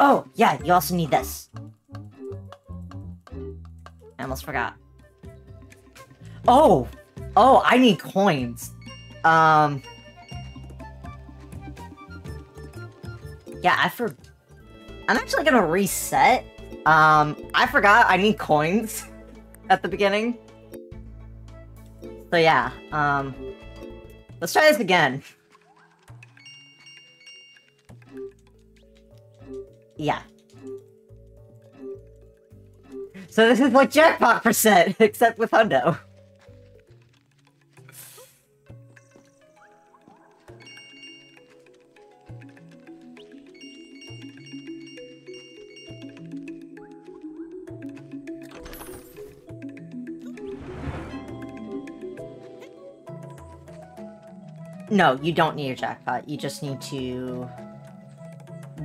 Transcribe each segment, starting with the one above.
Oh, yeah, you also need this. I almost forgot. Oh! Oh, I need coins. Um... Yeah, I for... I'm actually gonna reset. Um, I forgot I need coins at the beginning. So yeah, um... Let's try this again. Yeah. So this is like jackpot percent, except with Hundo. No, you don't need a jackpot. You just need to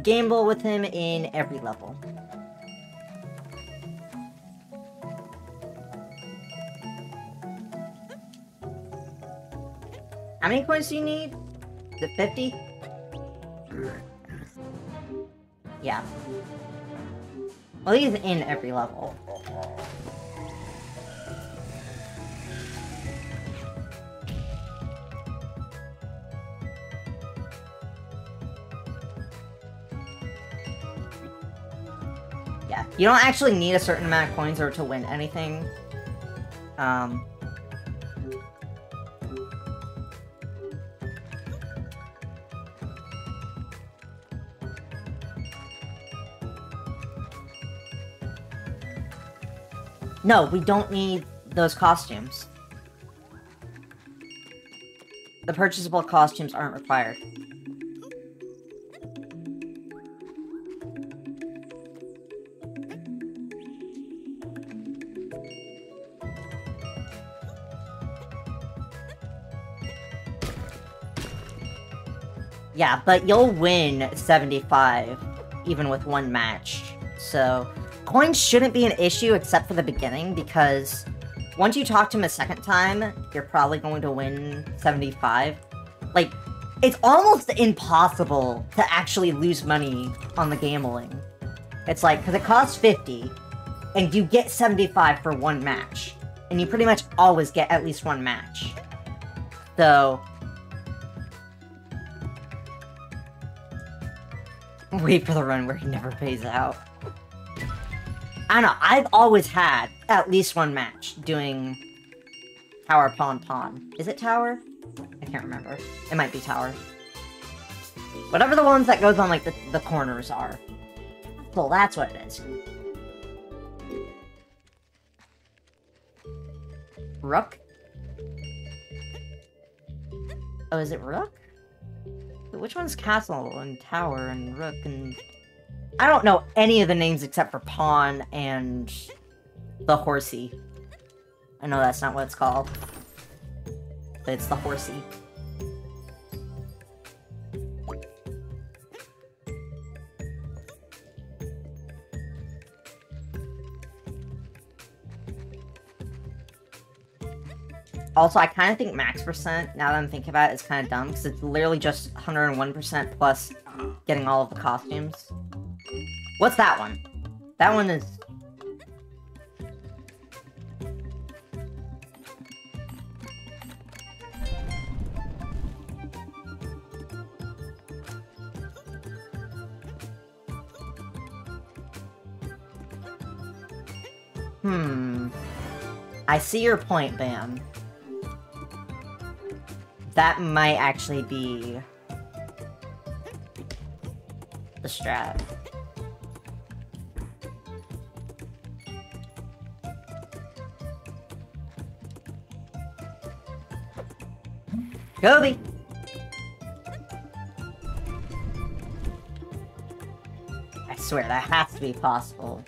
gamble with him in every level. How many coins do you need? The 50? Yeah. Well, he's in every level. You don't actually need a certain amount of coins or to win anything. Um, No, we don't need those costumes. The purchasable costumes aren't required. Yeah, but you'll win 75, even with one match. So, coins shouldn't be an issue except for the beginning, because once you talk to him a second time, you're probably going to win 75. Like, it's almost impossible to actually lose money on the gambling. It's like, because it costs 50, and you get 75 for one match. And you pretty much always get at least one match. So, Wait for the run where he never pays out. I don't know, I've always had at least one match doing Tower Pawn Pawn. Is it Tower? I can't remember. It might be Tower. Whatever the ones that goes on like the, the corners are. Well, that's what it is. Rook? Oh, is it Rook? Which one's Castle and Tower and Rook and... I don't know any of the names except for Pawn and the Horsey. I know that's not what it's called. But it's the Horsey. Also, I kind of think max percent, now that I'm thinking about it, is kind of dumb, because it's literally just 101% plus getting all of the costumes. What's that one? That one is... Hmm. I see your point, Bam. That might actually be the strat. Kobe! I swear, that has to be possible.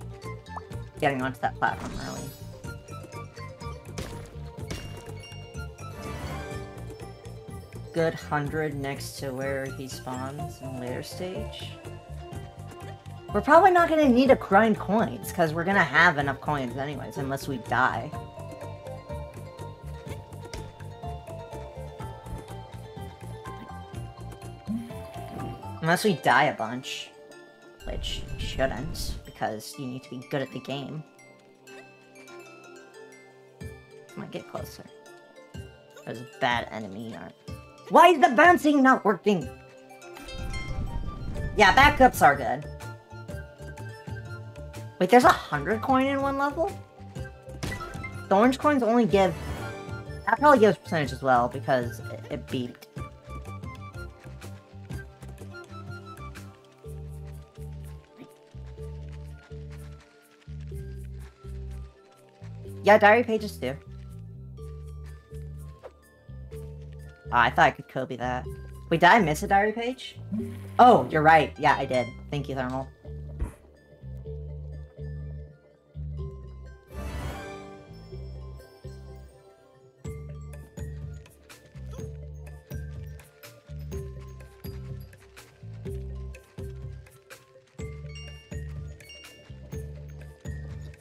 Getting onto that platform early. Good 100 next to where he spawns in later stage. We're probably not going to need to grind coins, because we're going to have enough coins anyways, unless we die. Unless we die a bunch. which shouldn't, because you need to be good at the game. Come on, get closer. There's a bad enemy. Why is the bouncing not working? Yeah, backups are good. Wait, there's a hundred coin in one level? The orange coins only give... That probably gives percentage as well, because it, it beeped. Yeah, diary pages do. Oh, I thought I could Kobe that. Wait, did I miss a diary page? Oh, you're right. Yeah, I did. Thank you, Thermal.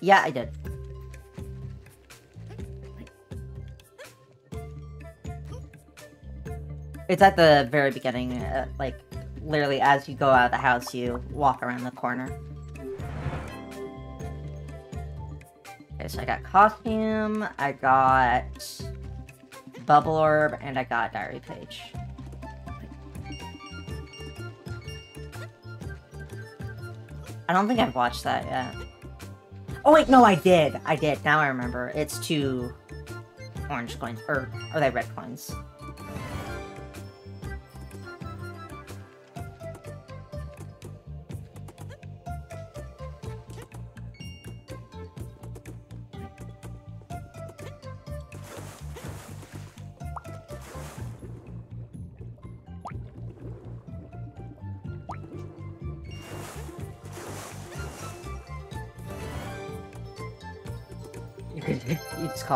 Yeah, I did. It's at the very beginning, uh, like, literally as you go out of the house, you walk around the corner. Okay, so I got costume, I got bubble orb, and I got diary page. I don't think I've watched that yet. Oh wait, no, I did. I did. Now I remember. It's two orange coins, or are they red coins?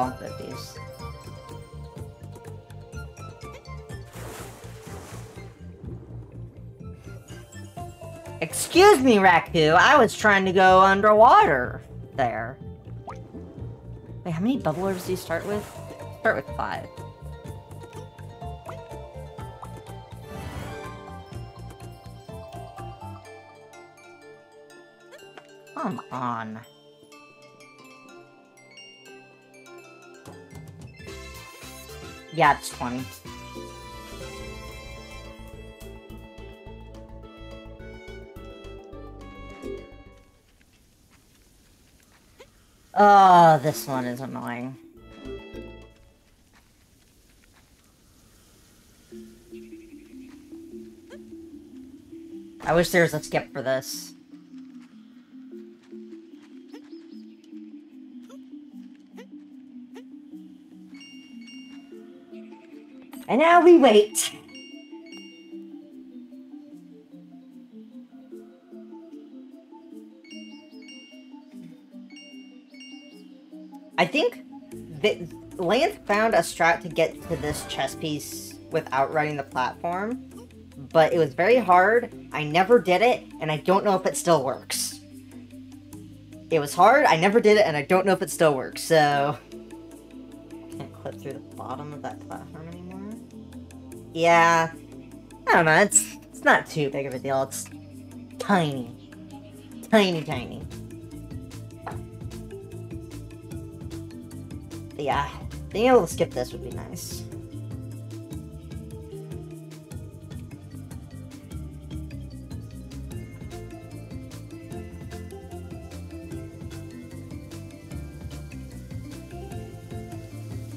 Them 50s. Excuse me, Raccoo. I was trying to go underwater there. Wait, how many bubble orbs do you start with? Start with five. Come on. Yeah, it's 20. Oh, this one is annoying. I wish there was a skip for this. And now we wait. I think that Lance found a strat to get to this chess piece without running the platform, but it was very hard. I never did it, and I don't know if it still works. It was hard, I never did it, and I don't know if it still works, so... Can't clip through the bottom of that platform. Yeah. I don't know, it's, it's not too big of a deal. It's tiny. Tiny, tiny. But yeah, being able to skip this would be nice.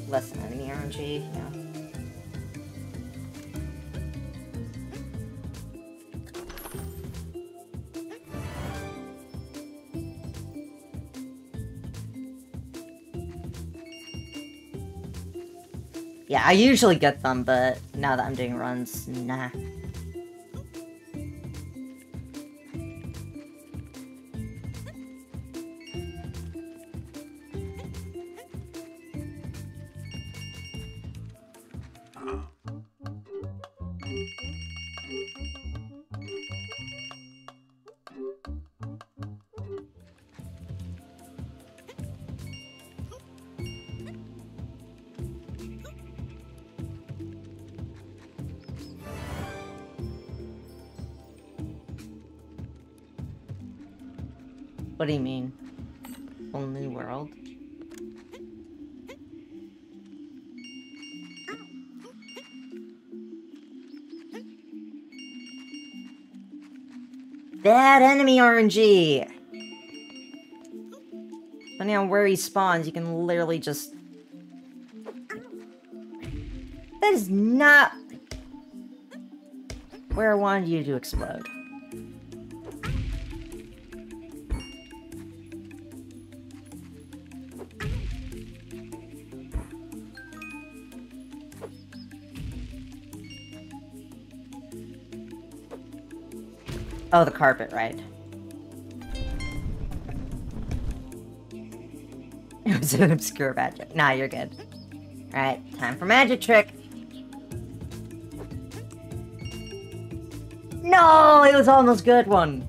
Less than enemy RNG, yeah. I usually get them, but now that I'm doing runs, nah. What do you mean? Whole new world? Bad enemy RNG! Depending on where he spawns, you can literally just... That is not... Where I wanted you to explode. Oh, the carpet, right. It was an obscure magic. Nah, you're good. Alright, time for magic trick. No, it was almost good one.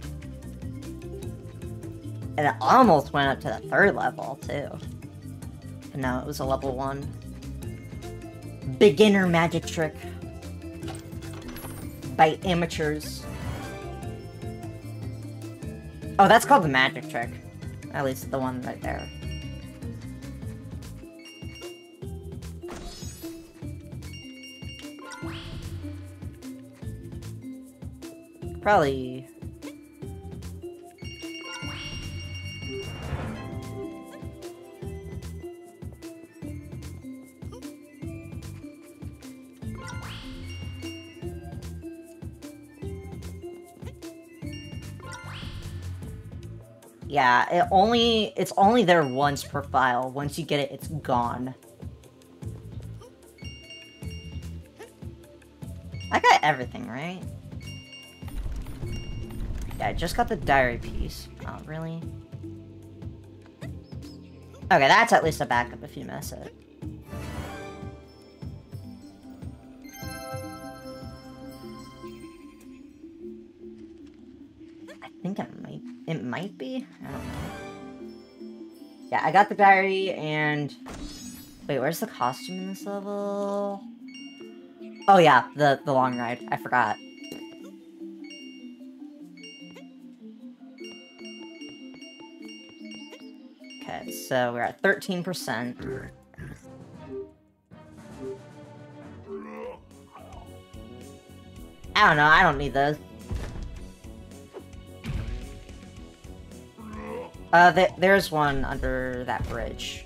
And it almost went up to the third level, too. But no, it was a level one. Beginner magic trick. By amateurs. Oh, that's called the magic trick. At least the one right there. Probably... it only it's only there once per file. Once you get it, it's gone. I got everything, right? Yeah, I just got the diary piece. Oh, really? Okay, that's at least a backup if you miss it. I think it might it might be? I don't know. Yeah, I got the diary and wait, where's the costume in this level? Oh yeah, the the long ride. I forgot. Okay, so we're at 13%. I don't know, I don't need those. Uh, th there's one under that bridge.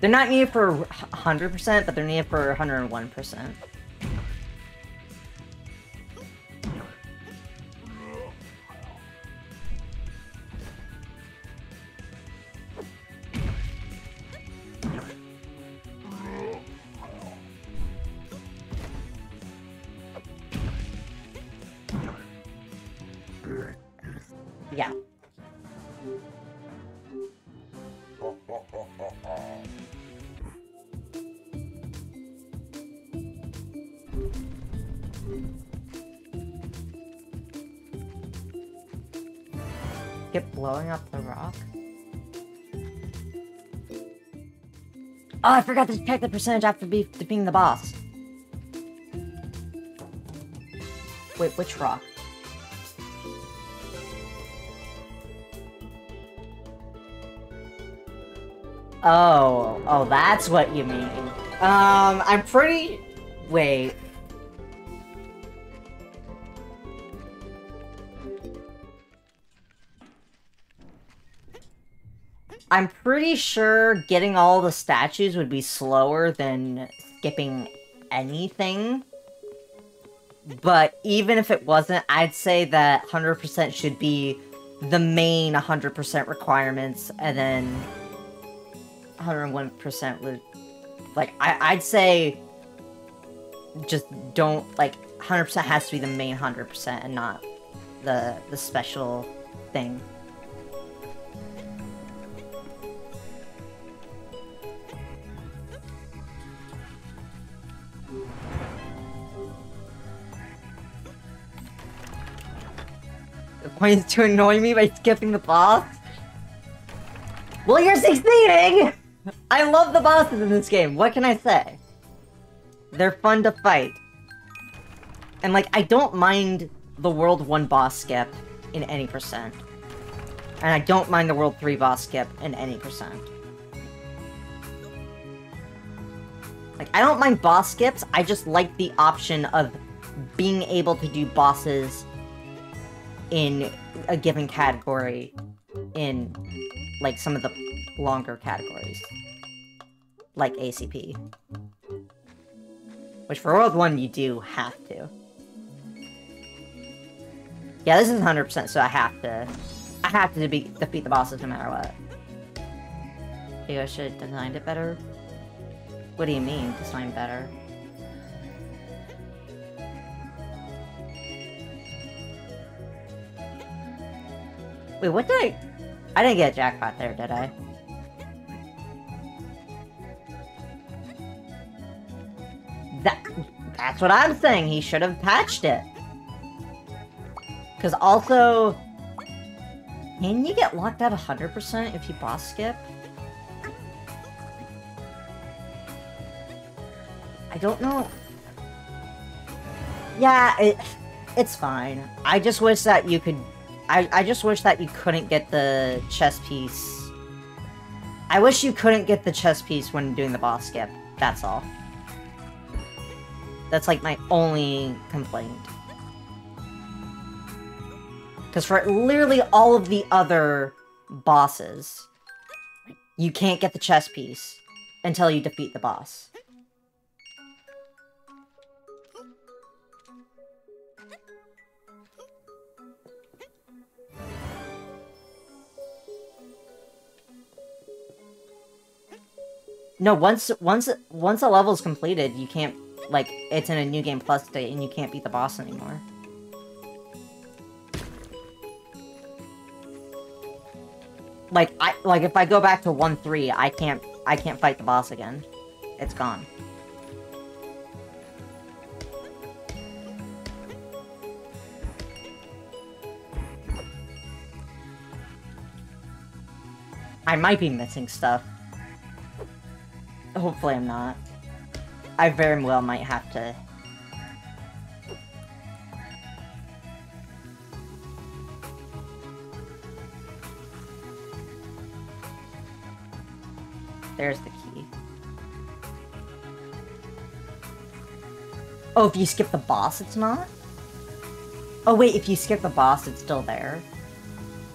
They're not needed for 100%, but they're needed for 101%. Oh, I forgot to check the percentage after being the boss. Wait, which rock? Oh, oh, that's what you mean. Um, I'm pretty... Wait. I'm pretty sure getting all the statues would be slower than skipping anything. But even if it wasn't, I'd say that 100% should be the main 100% requirements, and then 101% would... Like, I, I'd say just don't, like, 100% has to be the main 100% and not the, the special thing. Point is to annoy me by skipping the boss? Well, you're succeeding! I love the bosses in this game, what can I say? They're fun to fight. And, like, I don't mind the World 1 boss skip in any percent. And I don't mind the World 3 boss skip in any percent. Like, I don't mind boss skips, I just like the option of being able to do bosses in a given category in, like, some of the longer categories. Like ACP. Which for World 1, you do have to. Yeah, this is 100%, so I have to... I have to be, defeat the bosses no matter what. Maybe I should have designed it better? What do you mean, design better? Wait, what did I... I didn't get a jackpot there, did I? That... That's what I'm saying, he should have patched it. Because also... Can you get locked out 100% if you boss skip? I don't know. Yeah, it, it's fine. I just wish that you could... I, I just wish that you couldn't get the chess piece. I wish you couldn't get the chess piece when doing the boss skip. That's all. That's like my only complaint. Because for literally all of the other bosses, you can't get the chess piece until you defeat the boss. No, once once once a level is completed, you can't like it's in a new game plus state and you can't beat the boss anymore. Like I like if I go back to 1-3, I can't I can't fight the boss again. It's gone. I might be missing stuff. Hopefully I'm not. I very well might have to... There's the key. Oh, if you skip the boss, it's not? Oh, wait, if you skip the boss, it's still there?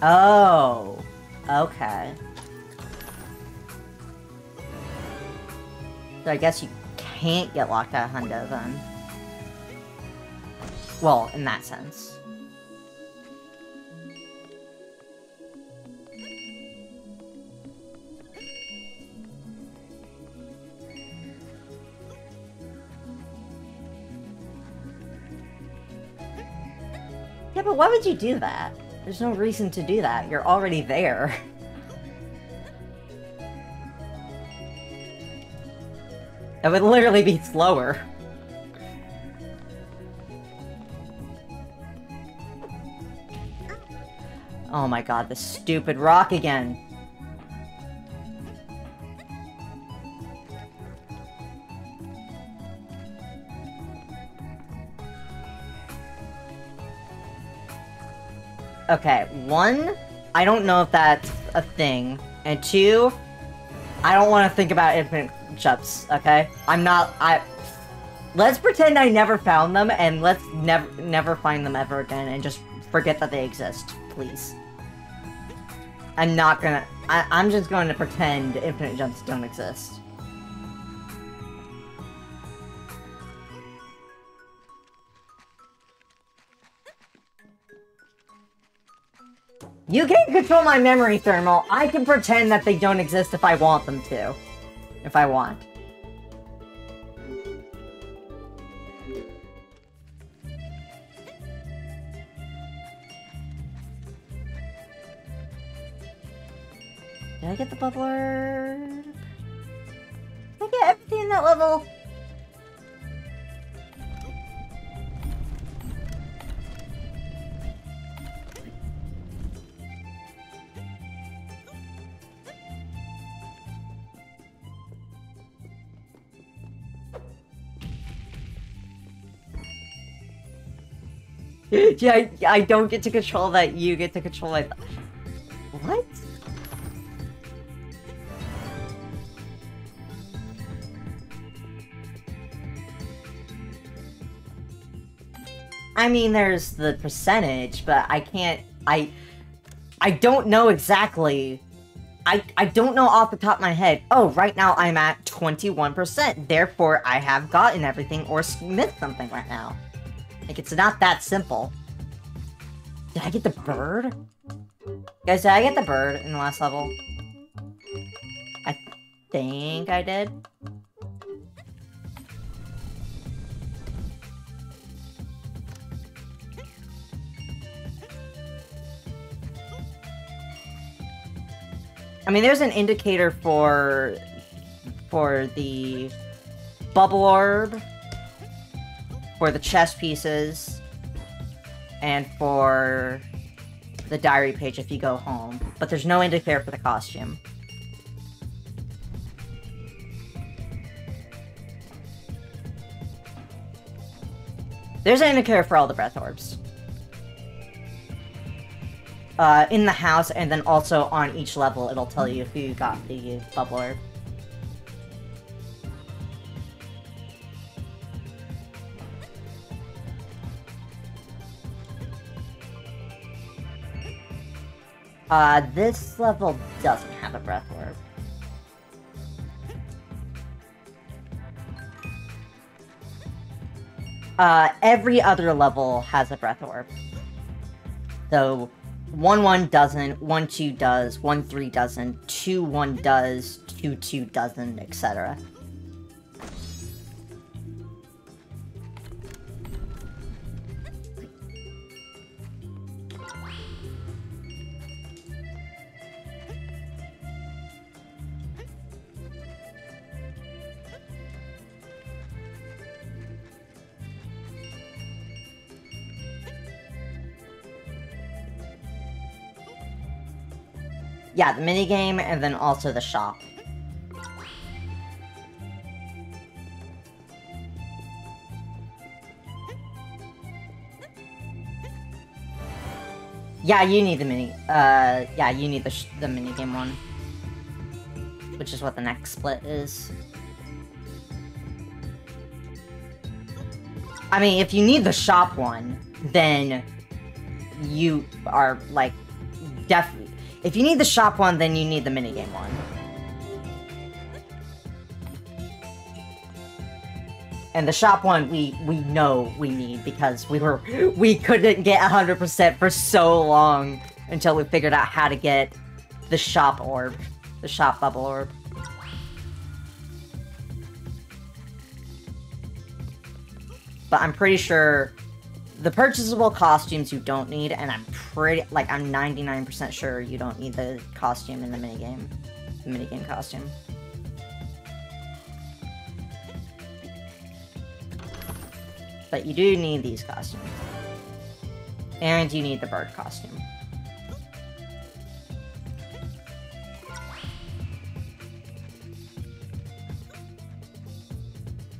Oh, okay. So I guess you can't get locked out of Hundo then. Well, in that sense. Yeah, but why would you do that? There's no reason to do that. You're already there. It would literally be slower. Oh my god, the stupid rock again. Okay, one, I don't know if that's a thing. And two, I don't want to think about infinite jumps, okay? I'm not, I... Let's pretend I never found them, and let's never never find them ever again, and just forget that they exist, please. I'm not gonna... I, I'm just going to pretend infinite jumps don't exist. You can't control my memory thermal. I can pretend that they don't exist if I want them to. If I want. Did I get the bubbler? Did I get everything in that level? yeah, I, I don't get to control that. You get to control my. What? I mean, there's the percentage, but I can't. I. I don't know exactly. I, I don't know off the top of my head. Oh, right now I'm at 21%. Therefore, I have gotten everything or missed something right now. Like, it's not that simple. Did I get the bird? Guys, did I get the bird in the last level? I think I did. I mean, there's an indicator for for the bubble orb, for the chess pieces, and for the diary page if you go home. But there's no indicator for the costume. There's an indicator for all the breath orbs uh, in the house, and then also on each level, it'll tell you if you got the bubble orb. Uh, this level doesn't have a breath orb. Uh, every other level has a breath orb. So, 1 1 doesn't, 1 2 does, 1 3 doesn't, 2 1 does, 2 2 doesn't, etc. Yeah, the minigame, and then also the shop. Yeah, you need the mini. Uh, yeah, you need the the minigame one, which is what the next split is. I mean, if you need the shop one, then you are like definitely if you need the shop one, then you need the minigame one. And the shop one, we we know we need because we were we couldn't get 100% for so long until we figured out how to get the shop orb, the shop bubble orb. But I'm pretty sure the purchasable costumes you don't need, and I'm pretty, like, I'm 99% sure you don't need the costume in the minigame. The minigame costume. But you do need these costumes. And you need the bird costume.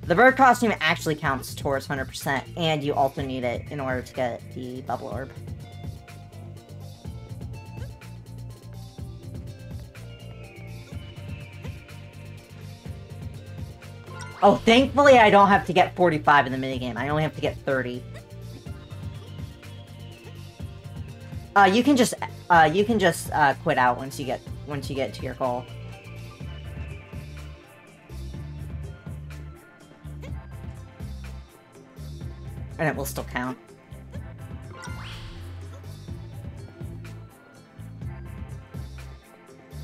The bird costume actually counts towards 100%, and you also need it in order to get the bubble orb. Oh, thankfully I don't have to get 45 in the minigame. I only have to get 30. Uh, you can just, uh, you can just, uh, quit out once you get, once you get to your goal. And it will still count.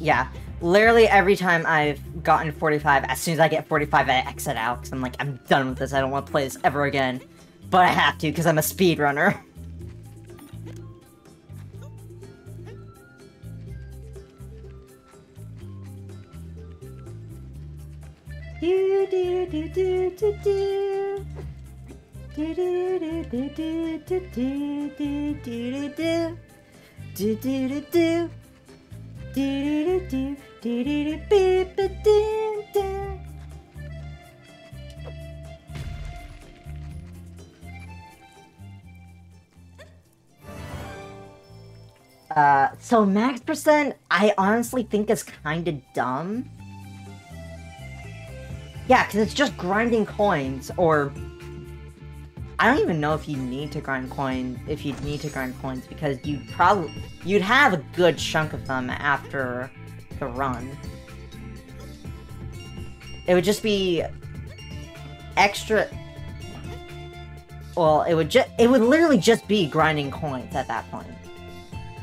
Yeah, literally every time I've gotten 45, as soon as I get 45, I exit out, because I'm like, I'm done with this, I don't want to play this ever again. But I have to, because I'm a speedrunner. do do do do do do uh, so max percent, I honestly think is kind of dumb. Yeah, because it's just grinding coins or I don't even know if you need to grind coins, if you need to grind coins, because you'd probably... You'd have a good chunk of them after the run. It would just be extra well, it would just it would literally just be grinding coins at that point.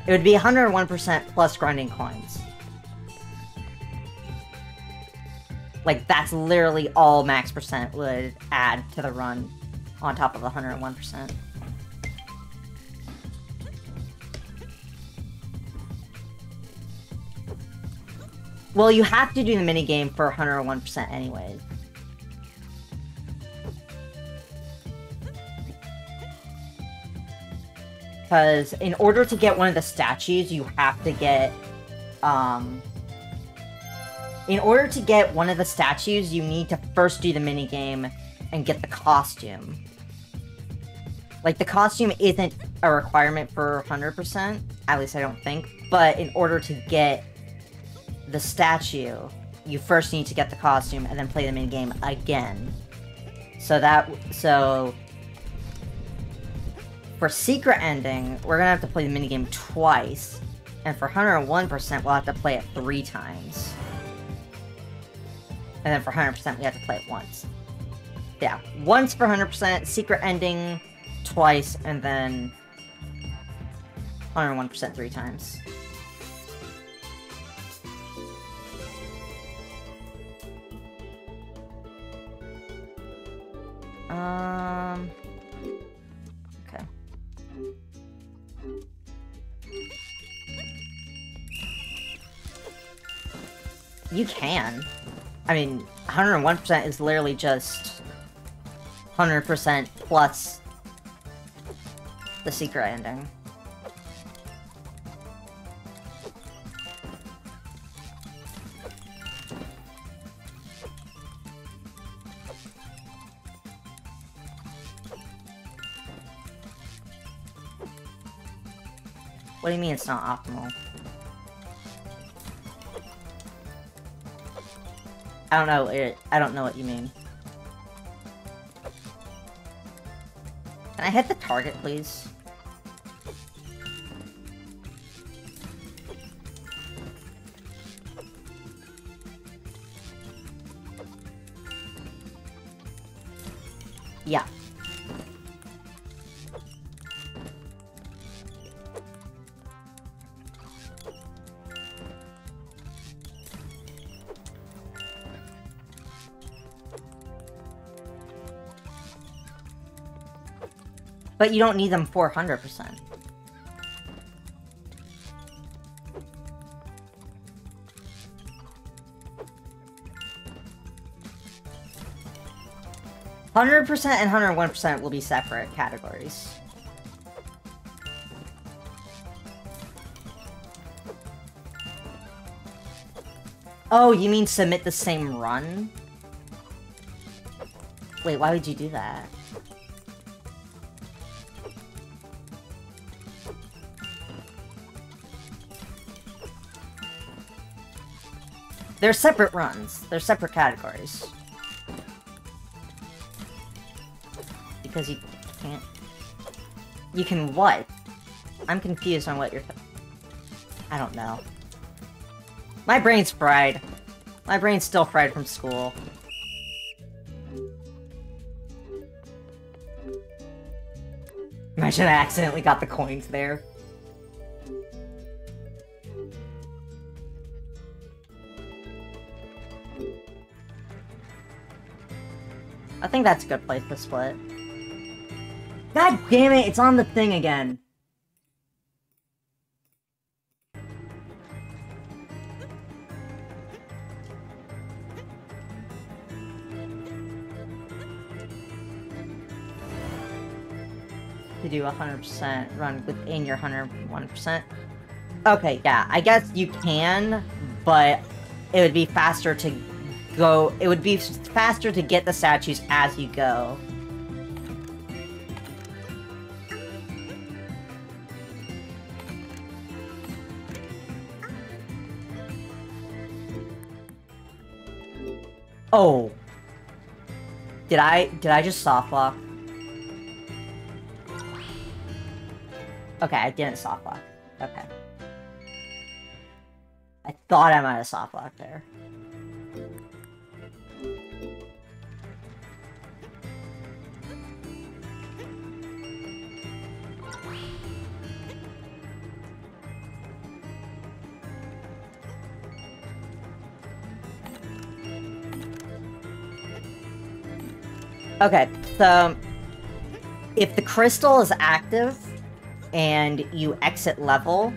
It would be 101% plus grinding coins. Like, that's literally all max percent would add to the run on top of the 101%. Well, you have to do the minigame for 101% anyways. because in order to get one of the statues, you have to get, um, in order to get one of the statues, you need to first do the minigame and get the costume. Like, the costume isn't a requirement for 100%, at least I don't think, but in order to get the statue, you first need to get the costume and then play the minigame again. So that, so for Secret Ending, we're gonna have to play the minigame twice. And for 101%, we'll have to play it three times. And then for 100%, we have to play it once. Yeah, once for 100%, Secret Ending twice, and then 101% three times. Um... Okay. You can. I mean, 101% is literally just 100% plus the secret ending. What do you mean it's not optimal? I don't know. It, I don't know what you mean. Can I hit the target, please? Yeah. But you don't need them 400%. Hundred percent and hundred one percent will be separate categories. Oh, you mean submit the same run? Wait, why would you do that? They're separate runs. They're separate categories. Because you can't... You can what? I'm confused on what you're... I don't know. My brain's fried. My brain's still fried from school. Imagine I accidentally got the coins there. I think that's a good place to split. God damn it, it's on the thing again. To do 100% run within your 101%. Okay, yeah, I guess you can, but it would be faster to go, it would be faster to get the statues as you go. Oh. Did I, did I just softlock? Okay, I didn't soft lock. Okay. I thought I might have soft locked there. Okay, so if the crystal is active and you exit level,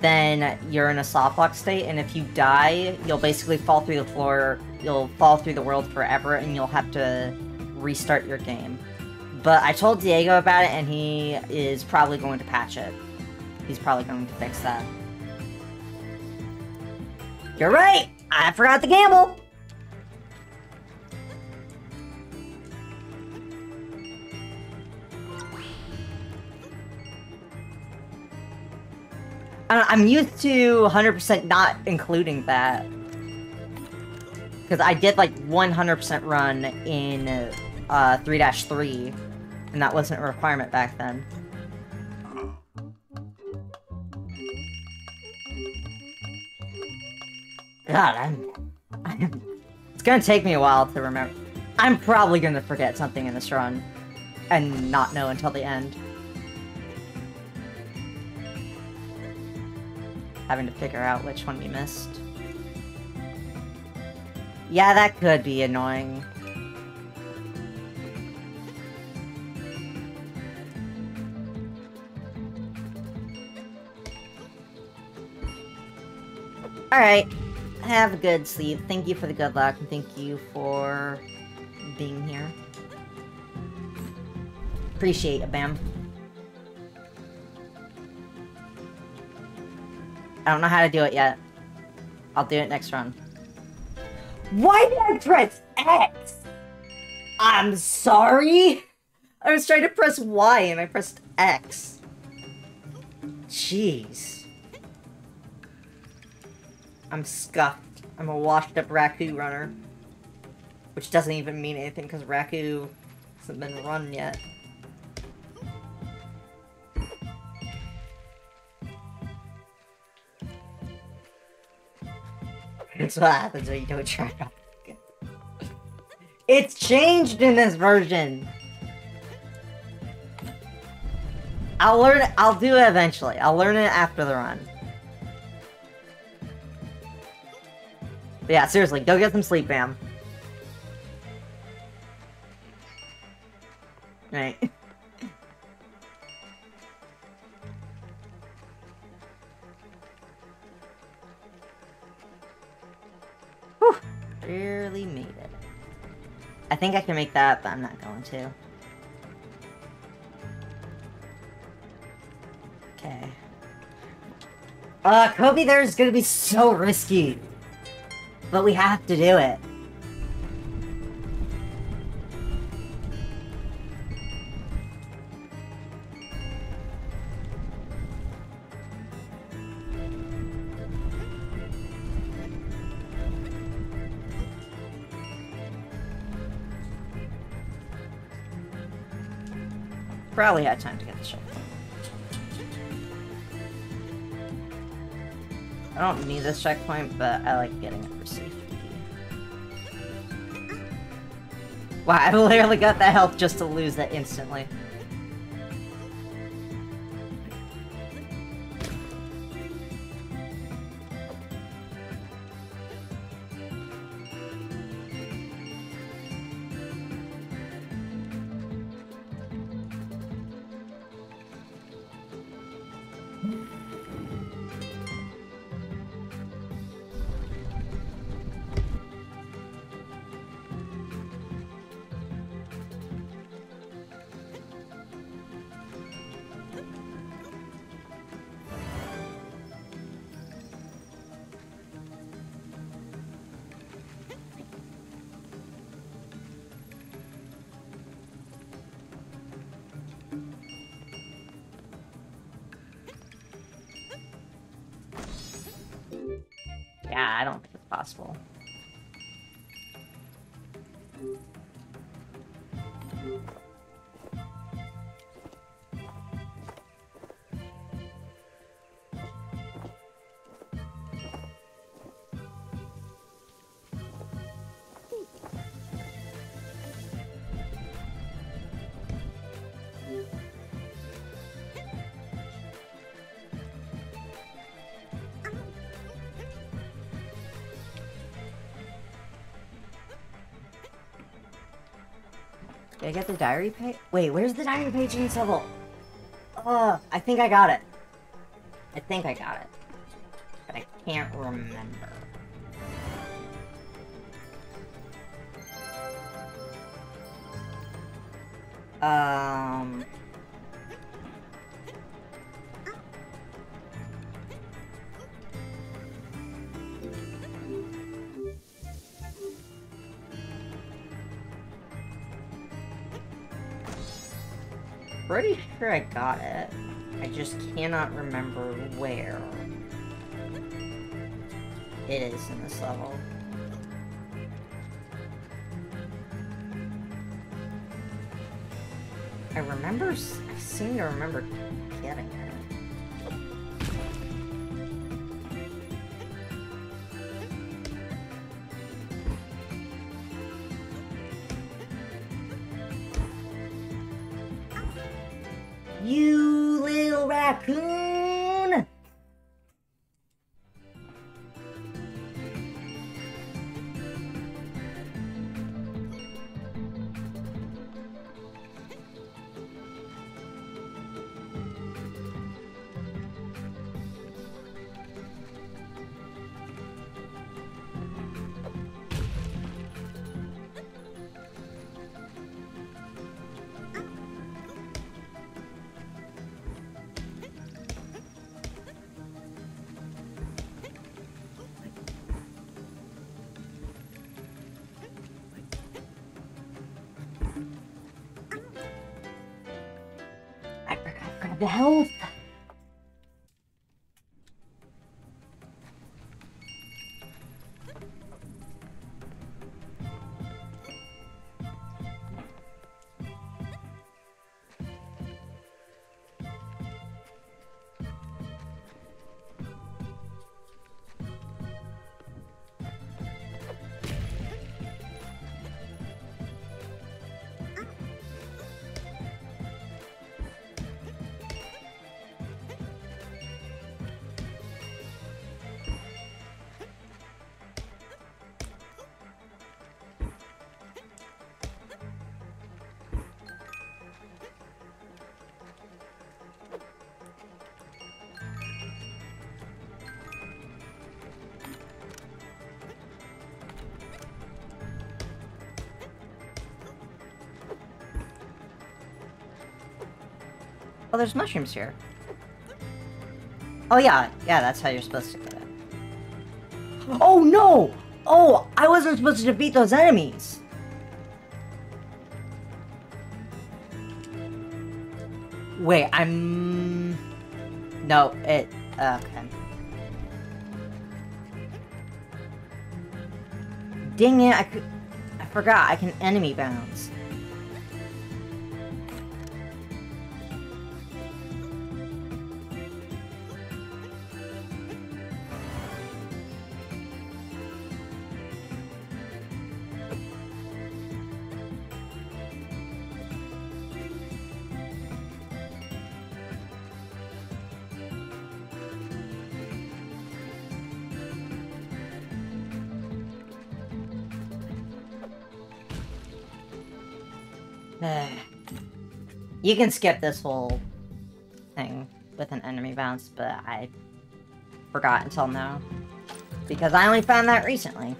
then you're in a soft lock state, and if you die, you'll basically fall through the floor, you'll fall through the world forever, and you'll have to restart your game. But I told Diego about it, and he is probably going to patch it. He's probably going to fix that. You're right! I forgot to gamble! I'm used to 100% not including that. Because I did like 100% run in 3-3, uh, and that wasn't a requirement back then. God, I'm, I'm... It's gonna take me a while to remember. I'm probably gonna forget something in this run, and not know until the end. Having to figure out which one we missed. Yeah, that could be annoying. Alright. Have a good sleep. Thank you for the good luck, and thank you for being here. Appreciate it, Bam. I don't know how to do it yet. I'll do it next run. Why did I press X? I'm sorry. I was trying to press Y and I pressed X. Jeez. I'm scuffed. I'm a washed up Raccoo runner. Which doesn't even mean anything because Raccoo hasn't been run yet. That's what happens when you don't try it It's changed in this version! I'll learn it- I'll do it eventually. I'll learn it after the run. But yeah, seriously, go get some sleep, Bam. Right. Barely made it. I think I can make that, but I'm not going to. Okay. Uh, Kobe there is gonna be so risky. But we have to do it. Probably had time to get the checkpoint. I don't need this checkpoint, but I like getting it for safety. Wow, I literally got that health just to lose that instantly. Yeah, I don't think it's possible. Get the diary page? Wait, where's the diary page in this level? Uh, I think I got it. I think I got it. But I can't remember. Um... Pretty sure I got it. I just cannot remember where it is in this level. I remember, I seem to remember the health. Oh, there's mushrooms here. Oh yeah, yeah, that's how you're supposed to get it. Oh no! Oh, I wasn't supposed to defeat those enemies! Wait, I'm... No, it... Okay. Dang it, I could... I forgot, I can enemy bounce. You can skip this whole thing with an enemy bounce, but I forgot until now. Because I only found that recently.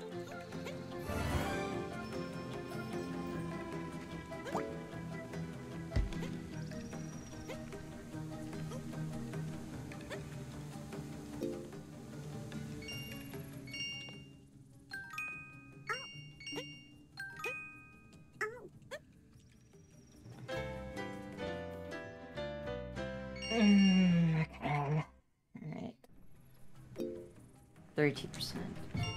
32%.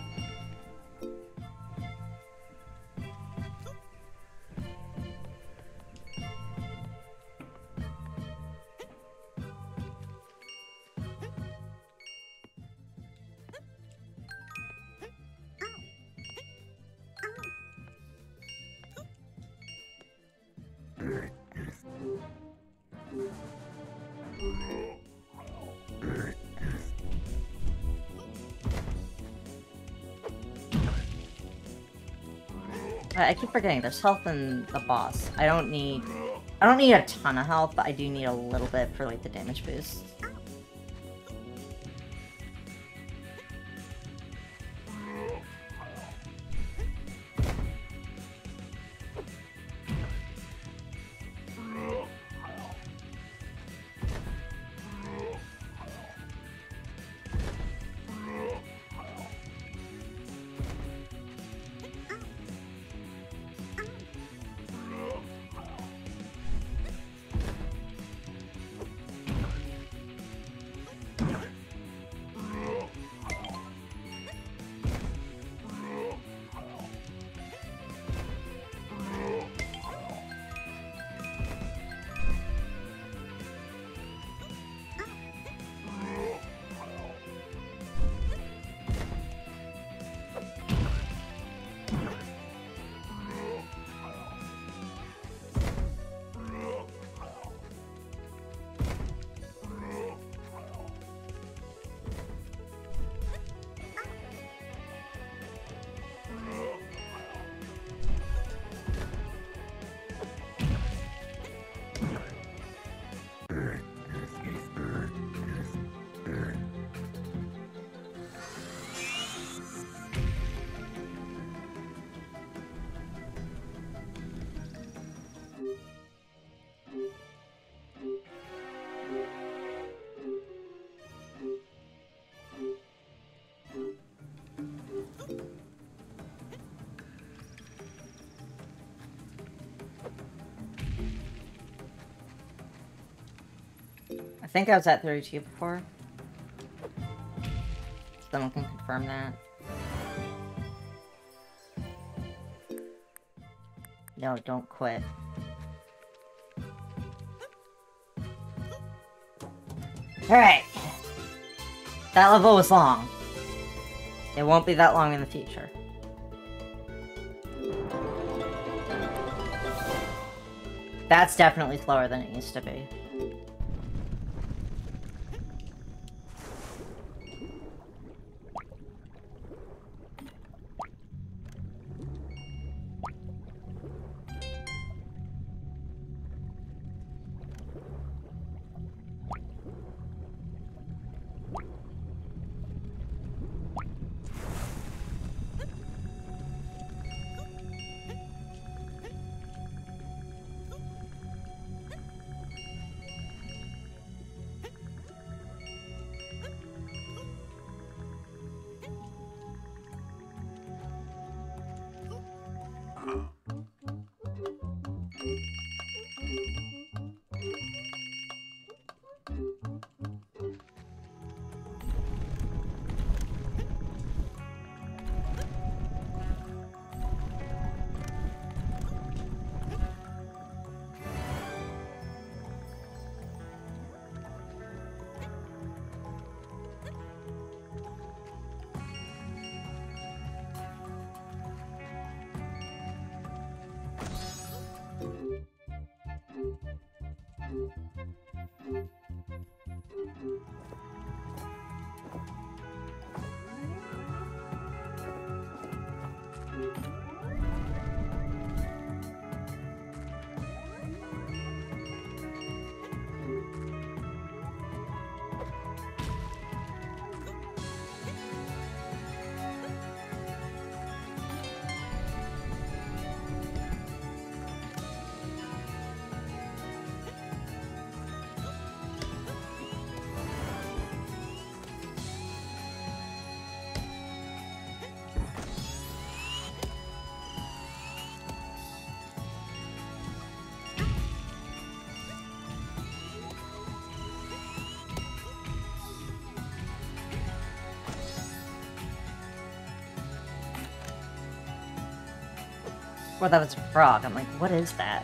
I keep forgetting, there's health in the boss. I don't need... I don't need a ton of health, but I do need a little bit for, like, the damage boost. Think I was at 32 before. Someone can confirm that. No, don't quit. Alright. That level was long. It won't be that long in the future. That's definitely slower than it used to be. Well, that was a frog. I'm like, what is that?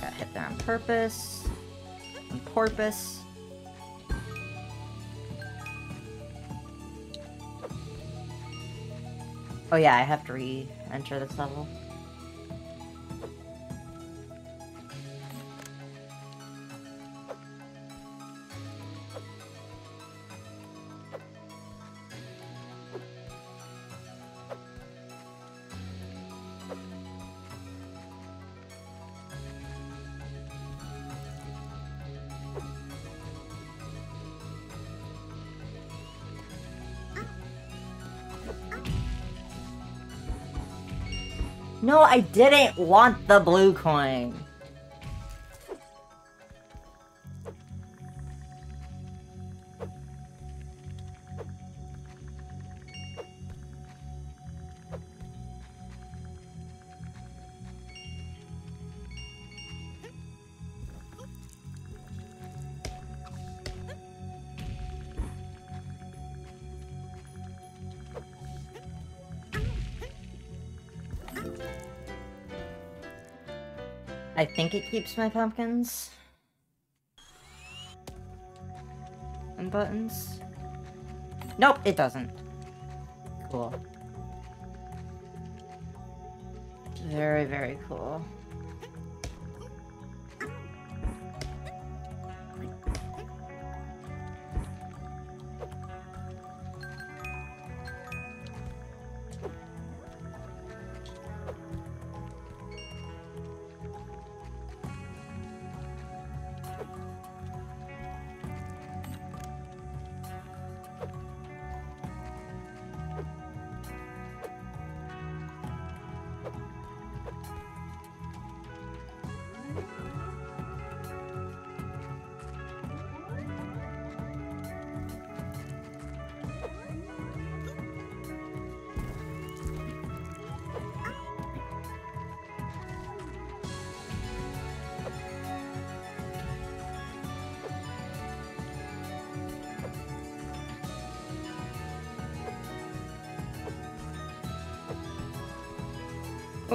Got hit there on purpose. On porpoise. Oh yeah, I have to re-enter this level. No, I didn't want the blue coin. Think it keeps my pumpkins. And buttons. Nope, it doesn't. Cool. Very, very cool.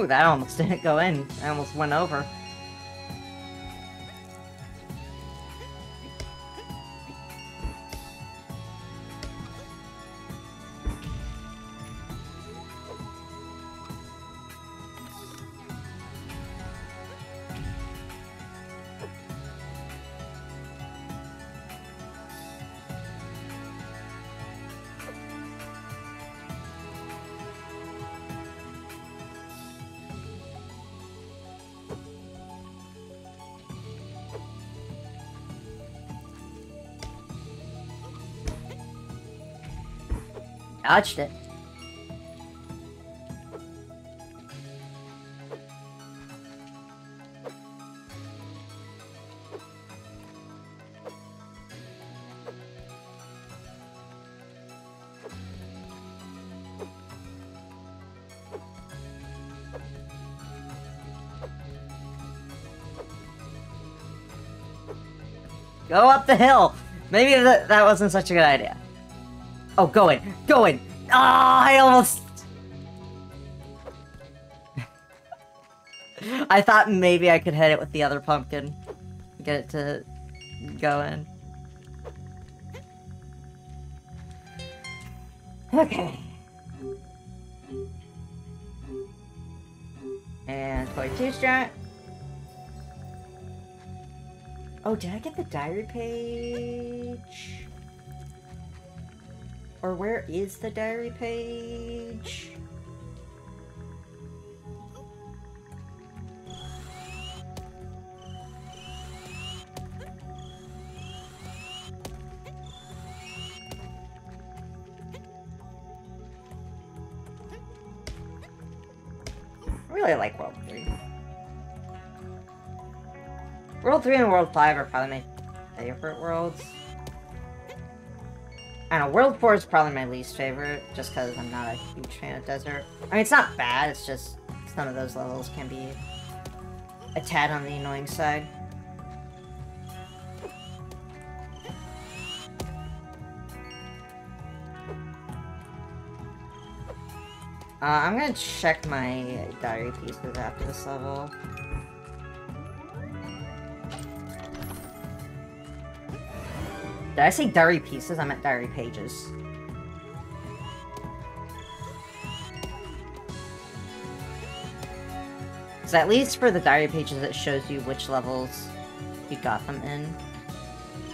That almost didn't go in. I almost went over. Dodged it. Go up the hill! Maybe that, that wasn't such a good idea. Oh, go in. Go in. Oh, I almost... I thought maybe I could hit it with the other pumpkin. Get it to go in. Okay. And toy two strat. Oh, did I get the diary page? Or where is the diary page? I really like World 3. World 3 and World 5 are probably my favorite worlds. Don't know, World 4 is probably my least favorite, just because I'm not a huge fan of Desert. I mean, it's not bad, it's just some of those levels can be a tad on the annoying side. Uh, I'm gonna check my diary pieces after this level. Did I say diary pieces? I meant diary pages. So at least for the diary pages, it shows you which levels you got them in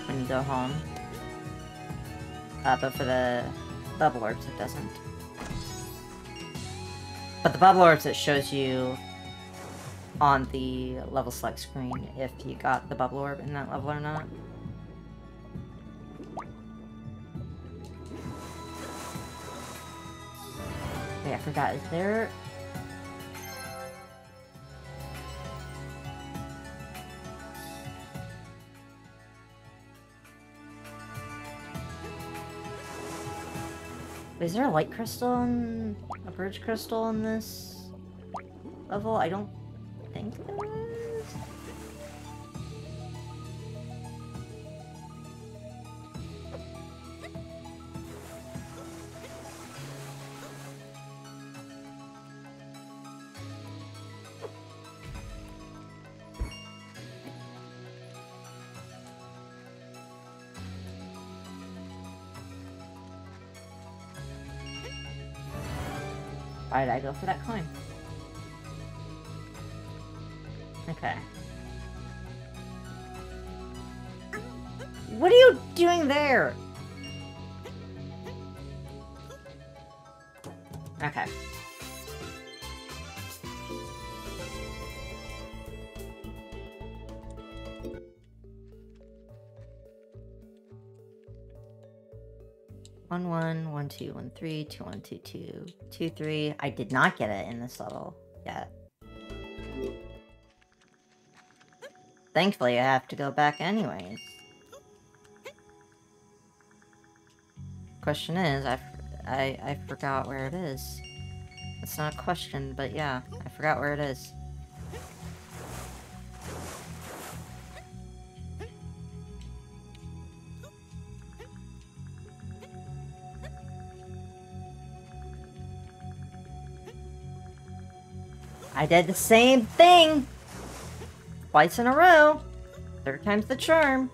when you go home. Uh, but for the bubble orbs, it doesn't. But the bubble orbs, it shows you on the level select screen if you got the bubble orb in that level or not. forgot, is there... Is there a light crystal and a bridge crystal in this level? I don't I go for that coin? One, two, one three, two one, two two, two three. I did not get it in this level yet. Thankfully, I have to go back anyways. Question is, I, I, I forgot where it is. It's not a question, but yeah, I forgot where it is. I did the same thing! Twice in a row. Third time's the charm.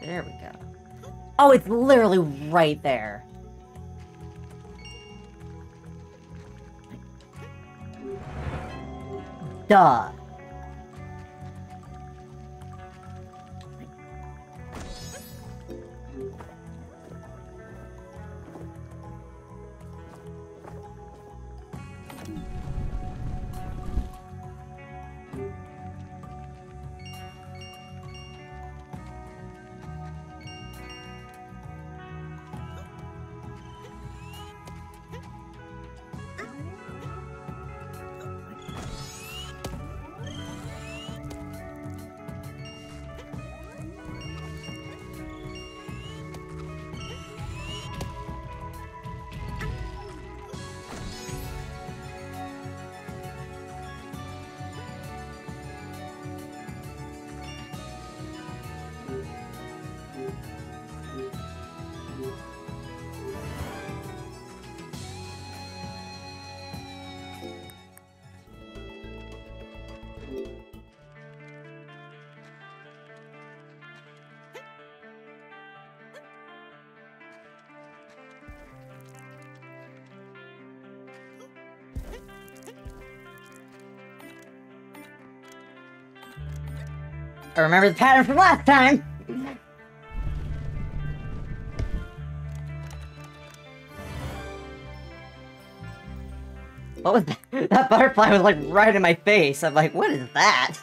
There we go. Oh, it's literally right there. Duh. I remember the pattern from last time! What was that? That butterfly was like right in my face. I'm like, what is that?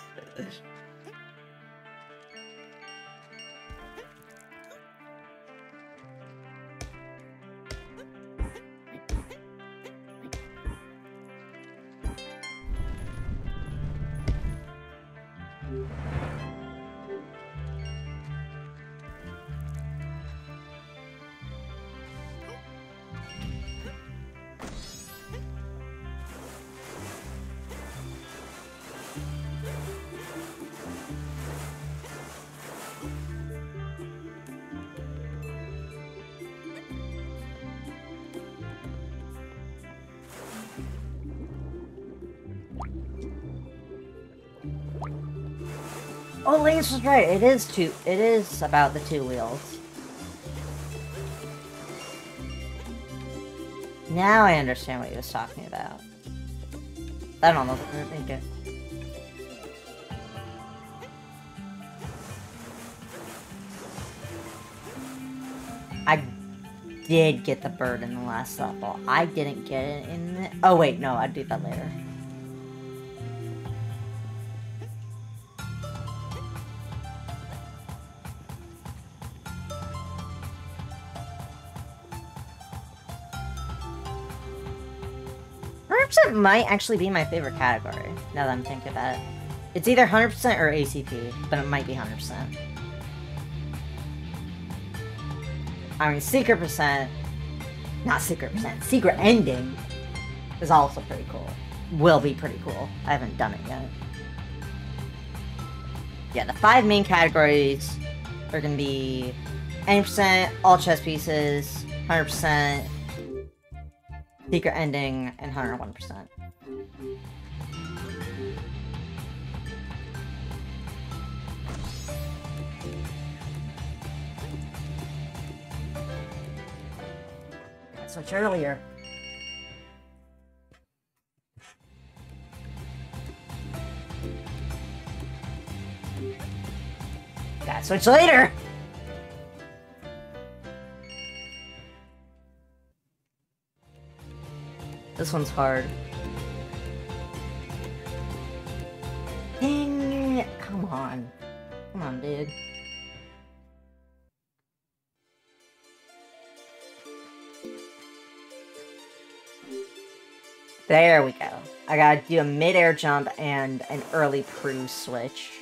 Oh, Lance was right. It is two. It is about the two wheels. Now I understand what he was talking about. That almost didn't make it. I did get the bird in the last level. I didn't get it in the... Oh, wait, no, I'd do that later. Might actually be my favorite category, now that I'm thinking about it. It's either 100% or ACP, but it might be 100%. I mean, secret percent, not secret percent, secret ending is also pretty cool. Will be pretty cool. I haven't done it yet. Yeah, the five main categories are going to be 90% all chess pieces, 100% secret ending, and 101%. Switch earlier. Gotta switch later! This one's hard. Dang! Come on. Come on, dude. There we go. I gotta do a mid-air jump and an early prune switch.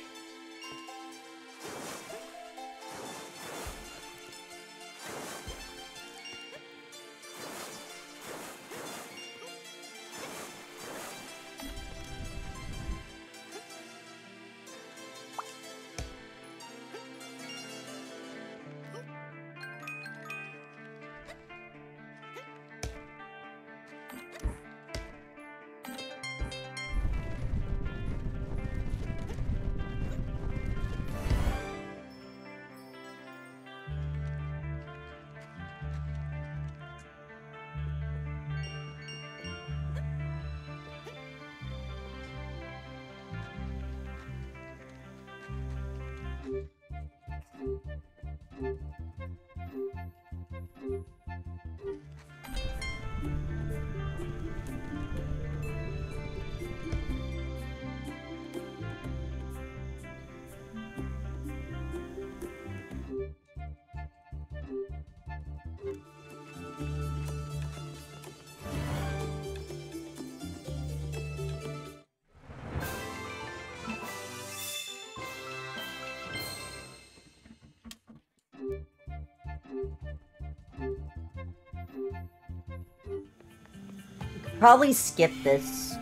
Probably skip this.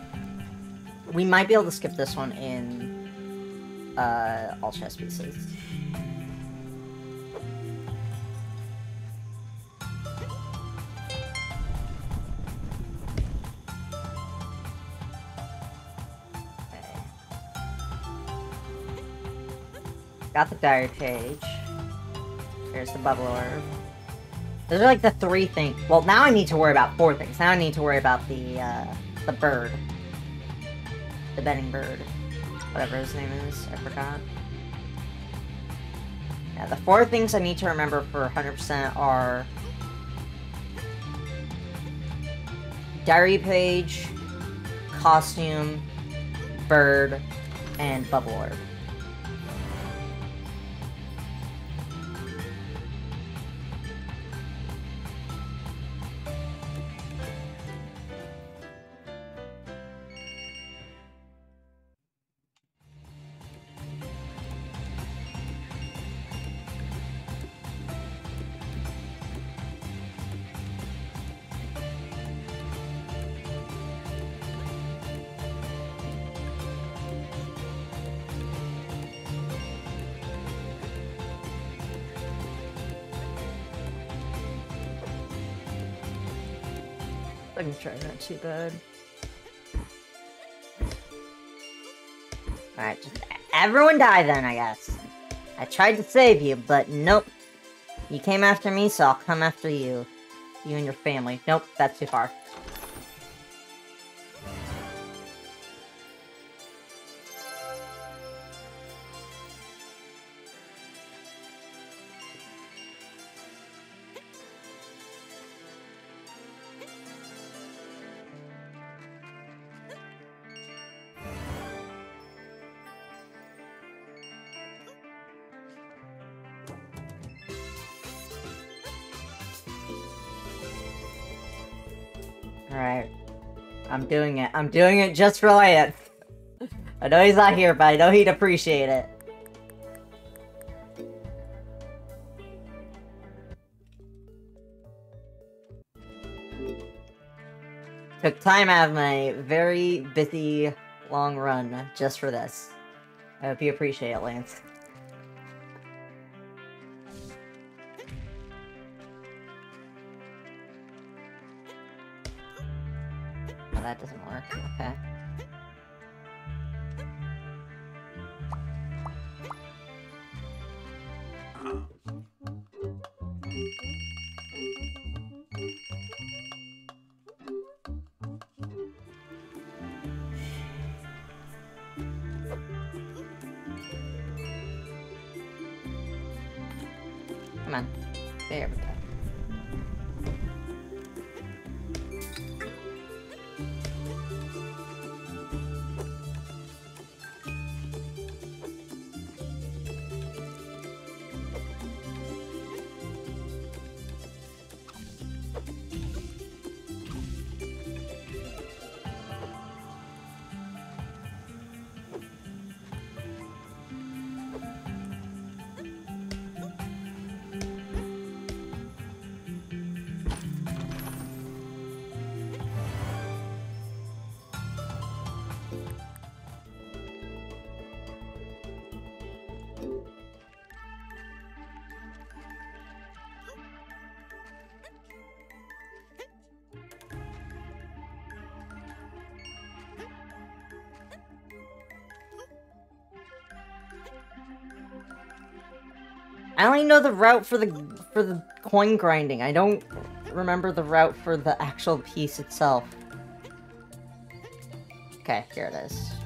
We might be able to skip this one in uh, all chess pieces. Got the diary page. There's the bubble orb. Those are like the three things. Well, now I need to worry about four things. Now I need to worry about the, uh, the bird. The betting bird. Whatever his name is. I forgot. Yeah, the four things I need to remember for 100% are... Diary page, costume, bird, and bubble orb. I can try not too bad. Alright, just everyone die then, I guess. I tried to save you, but nope. You came after me, so I'll come after you. You and your family. Nope, that's too far. Doing it. I'm doing it just for Lance. I know he's not here, but I know he'd appreciate it. Took time out of my very busy long run just for this. I hope you appreciate it, Lance. That doesn't work. Okay. Know the route for the for the coin grinding. I don't remember the route for the actual piece itself. Okay, here it is.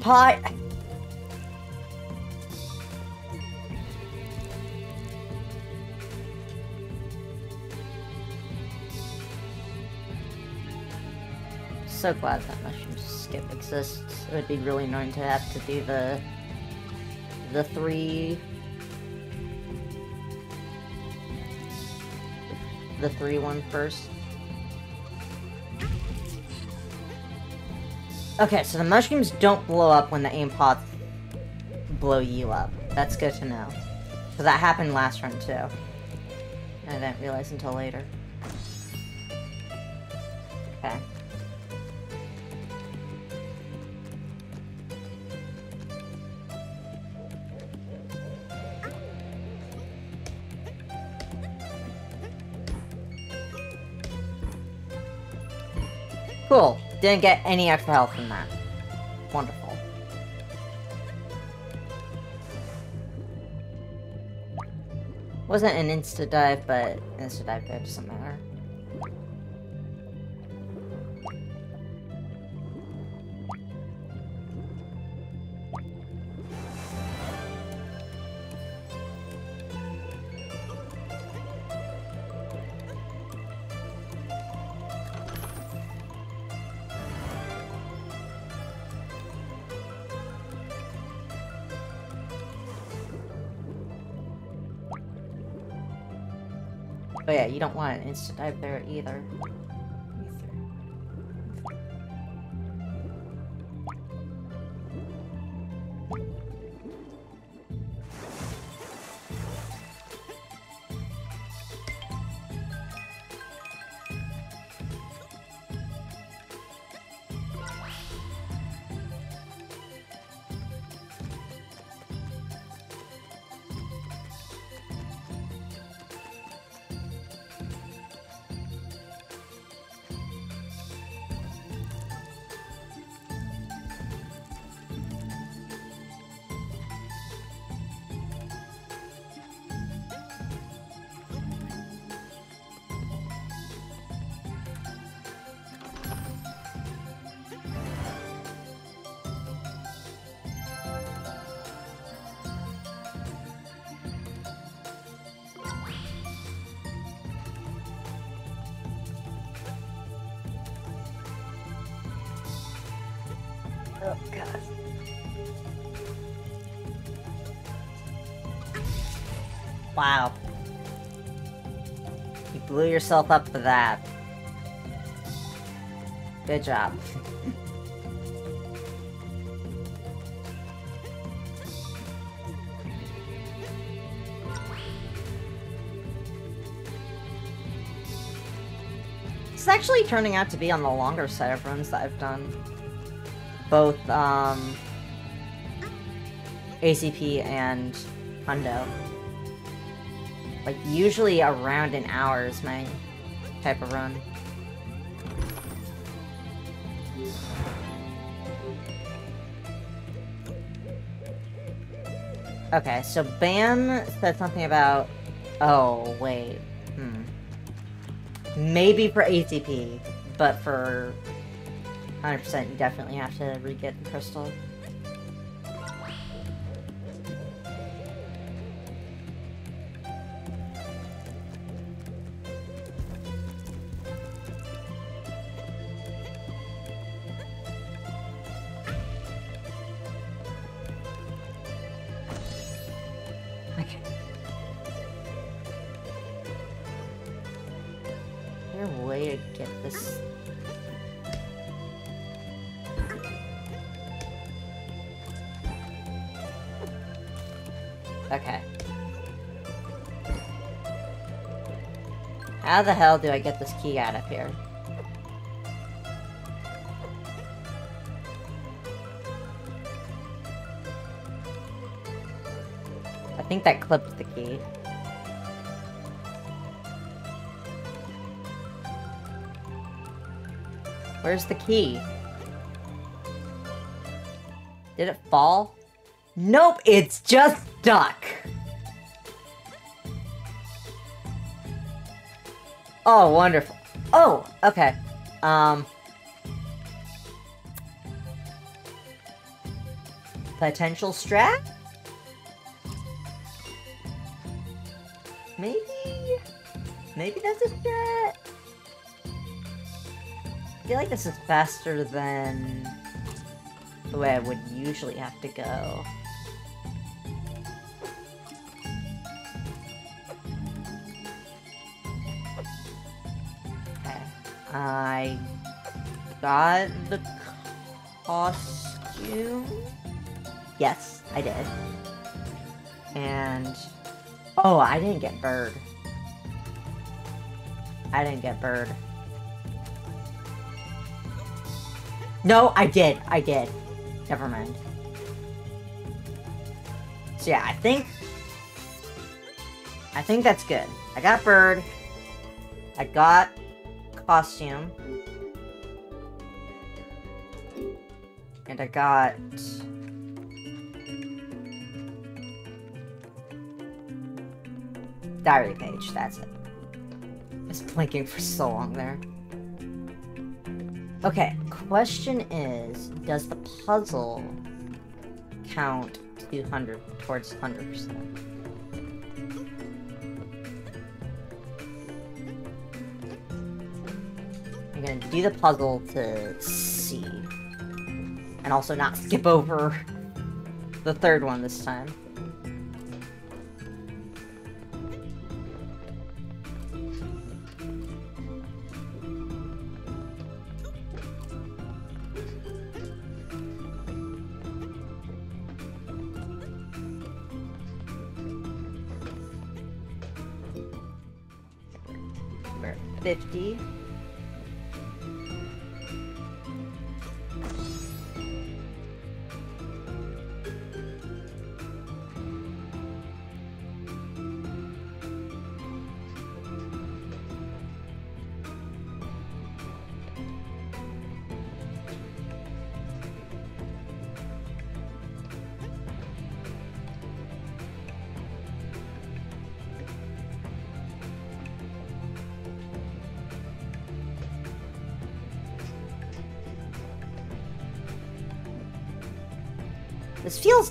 Pot. So glad that mushroom skip exists. It would be really annoying to have to do the the three the three one first. Okay, so the mushrooms don't blow up when the aim pots blow you up. That's good to know. So that happened last run too. I didn't realize until later. Okay. Cool. Didn't get any extra health from that. Wonderful. Wasn't an insta dive, but insta dive it doesn't you don't want an instant dive there either. Yourself up for that. Good job. It's actually turning out to be on the longer side of runs that I've done both um, ACP and Hundo. Like, usually around an hour is my type of run. Okay, so Bam said something about... Oh, wait. Hmm. Maybe for ATP, but for 100% you definitely have to re-get the crystal. How the hell do I get this key out of here? I think that clips the key. Where's the key? Did it fall? Nope, it's just stuck. Oh, wonderful. Oh, okay. Um... Potential strat? Maybe? Maybe that's a strat? I feel like this is faster than the way I would usually have to go. I got the costume. Yes, I did. And... Oh, I didn't get bird. I didn't get bird. No, I did. I did. Never mind. So yeah, I think... I think that's good. I got bird. I got costume. And I got... Diary page, that's it. I was blinking for so long there. Okay, question is, does the puzzle count 200 towards 100%? I'm gonna do the puzzle to see. And also not skip over the third one this time.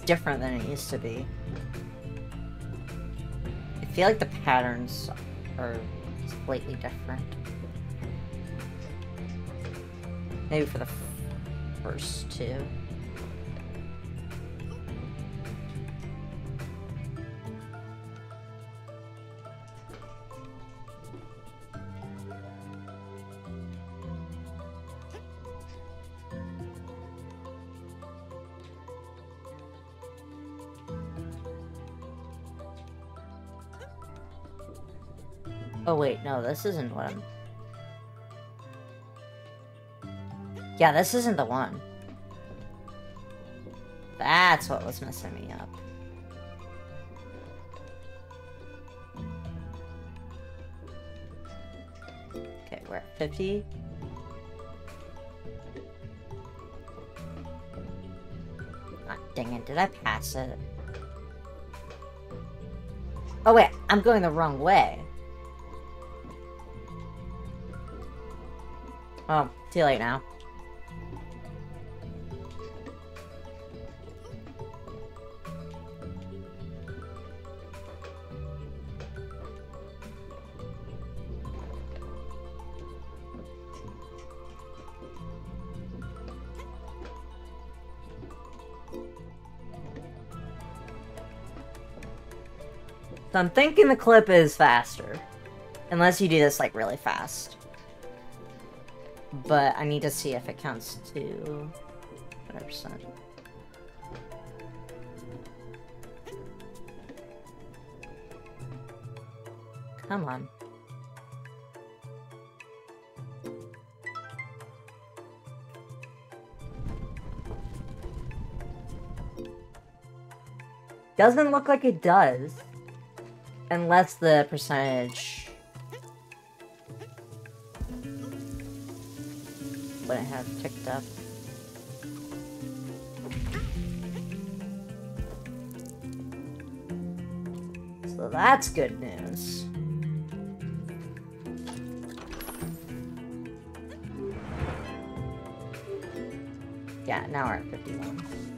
Different than it used to be. I feel like the patterns are slightly different. Maybe for the first two. No, this isn't what I'm... Yeah, this isn't the one. That's what was messing me up. Okay, we're at 50. Ah, dang it, did I pass it? Oh wait, I'm going the wrong way. Oh, too late now. So I'm thinking the clip is faster. Unless you do this, like, really fast. But I need to see if it counts to 100%. Come on. Doesn't look like it does. Unless the percentage have ticked up. So that's good news. Yeah, now we're at 51.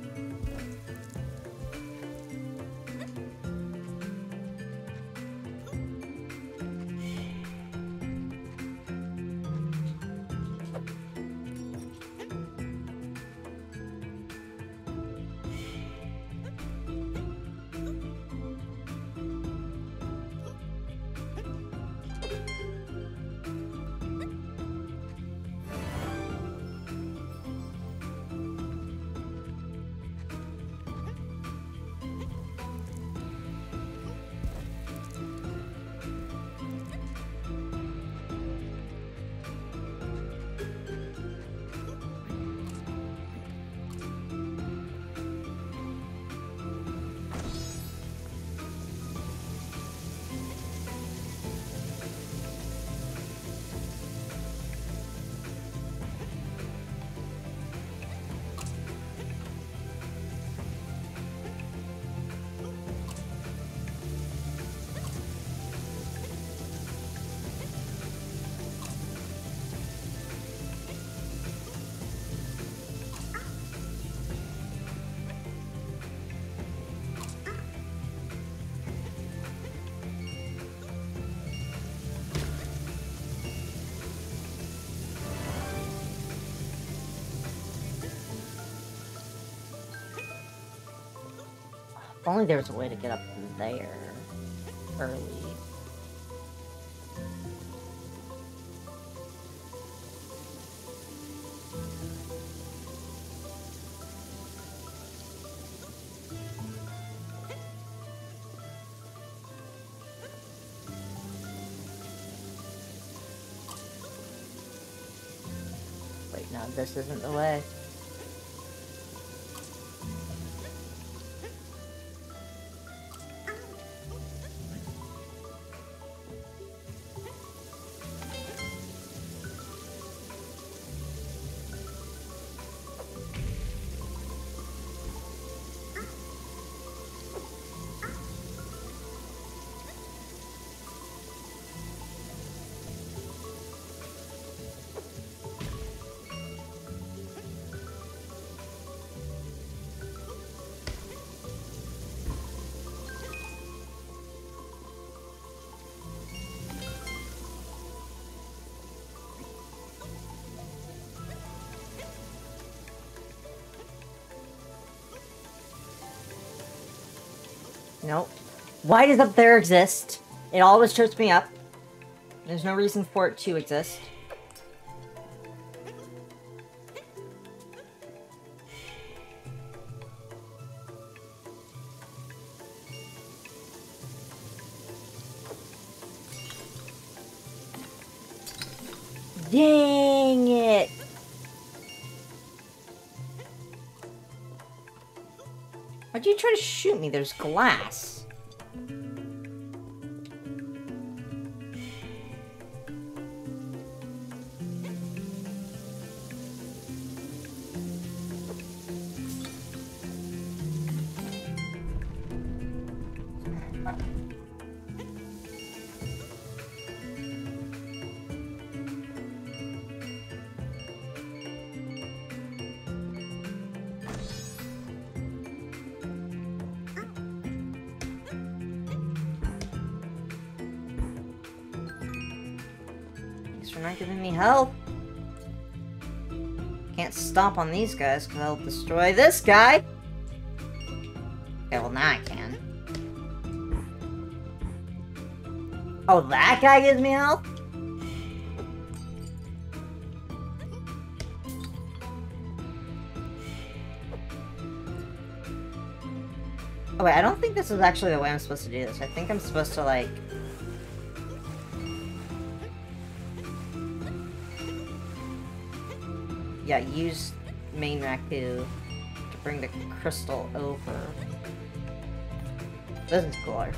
only there was a way to get up there early. Wait, no, this isn't the way. Nope. Why does up there exist? It always trips me up. There's no reason for it to exist. Try to shoot me? There's glass. On these guys because I'll destroy this guy. Okay, well now I can. Oh, that guy gives me help? Oh wait, I don't think this is actually the way I'm supposed to do this. I think I'm supposed to like... Yeah, use main Raccoo to bring the crystal over. This is cooler.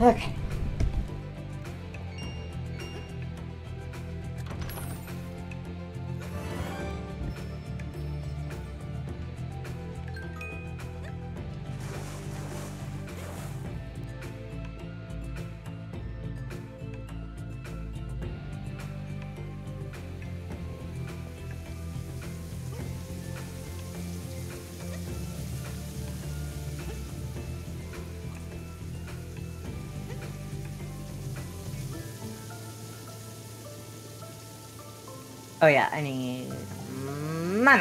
Okay. Oh yeah, I need my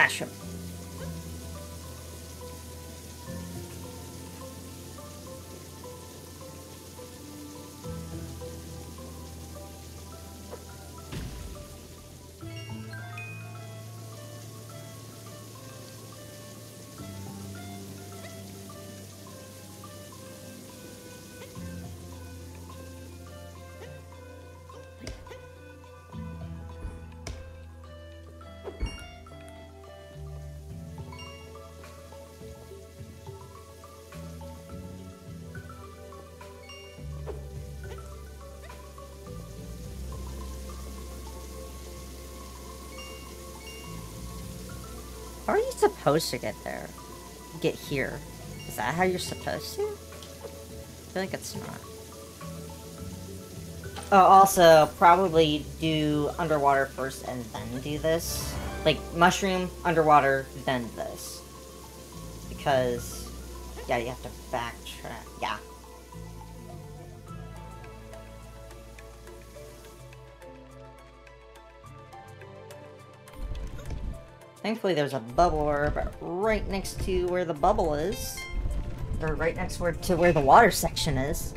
are you supposed to get there? Get here? Is that how you're supposed to? I like it's not. Oh, also, probably do underwater first and then do this. Like, mushroom, underwater, then this. Because, yeah, you have to backtrack. Yeah. Thankfully, there's a bubble orb right next to where the bubble is. Or right next where, to where the water section is.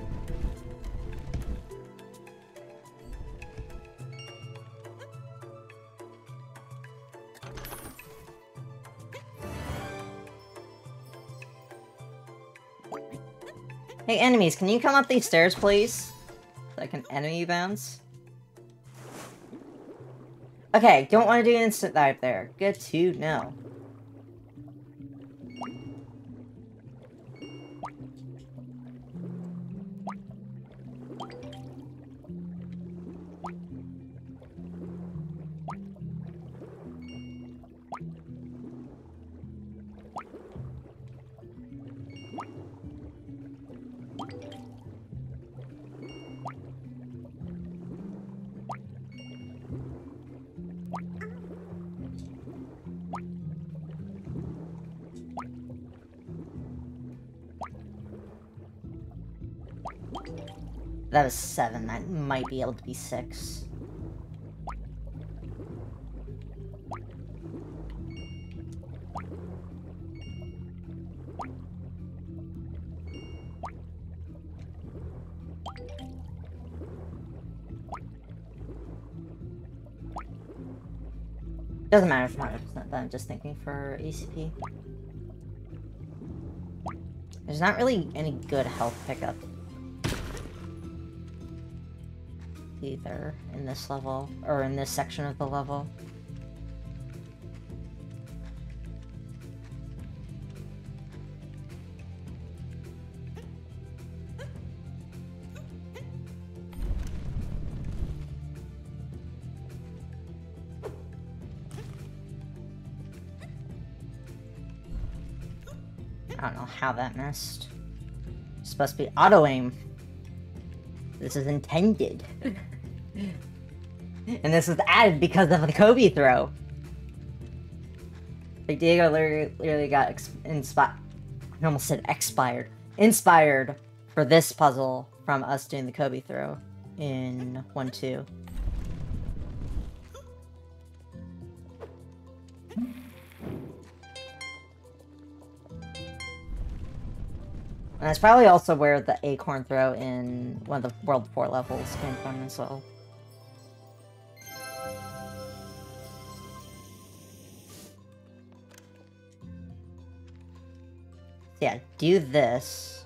Hey, enemies, can you come up these stairs, please? So I can enemy bounce? Okay, don't want to do an instant dive there. Good to know. Seven. That might be able to be six. Doesn't matter if it's 100% I'm just thinking for ACP. There's not really any good health pickup either in this level, or in this section of the level. I don't know how that missed. Supposed to be auto-aim. This is intended. and this was added because of the Kobe throw. Like Diego literally, literally got inspired. I almost said expired. Inspired for this puzzle from us doing the Kobe throw in 1-2. And that's probably also where the acorn throw in one of the World 4 levels came from as well. Do this.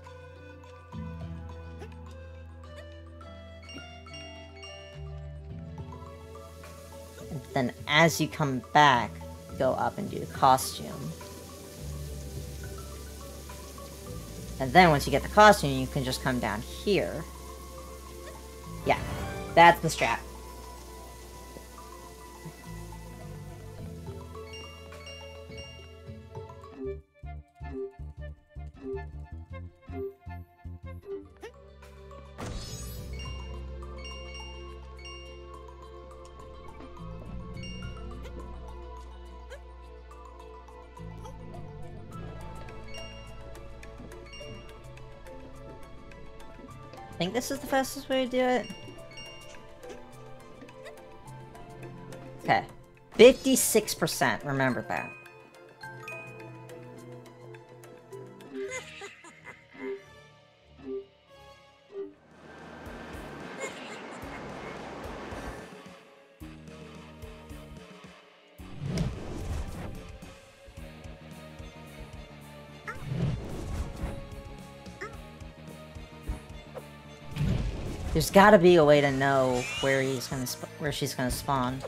And then as you come back, go up and do the costume. And then once you get the costume, you can just come down here. Yeah, that's the strap. This is the fastest way to do it. Okay. 56%, remember that. There's gotta be a way to know where he's gonna where she's gonna spawn.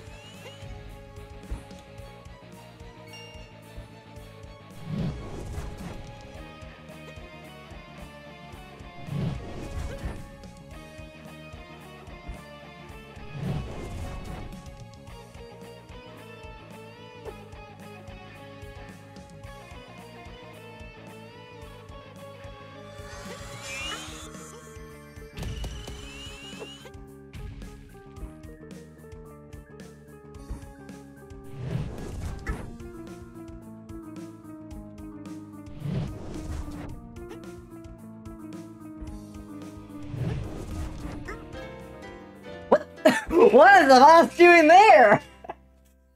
What is the boss doing there?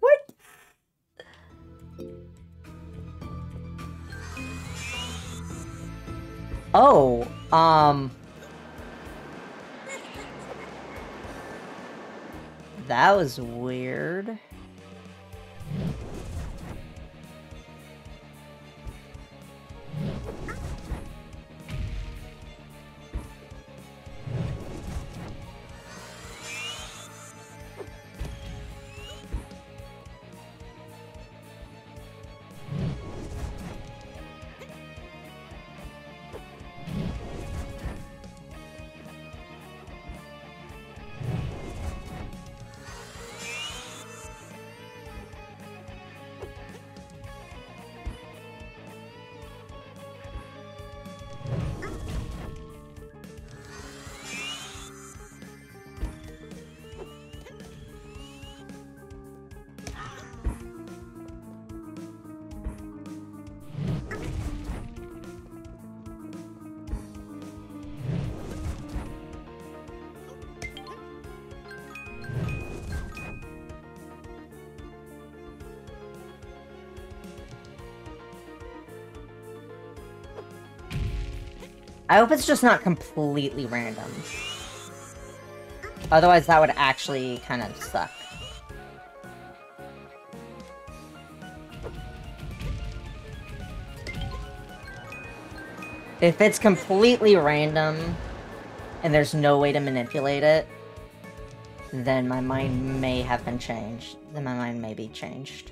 what? Oh, um... That was weird. I hope it's just not completely random. Otherwise, that would actually kind of suck. If it's completely random, and there's no way to manipulate it, then my mind may have been changed. Then my mind may be changed.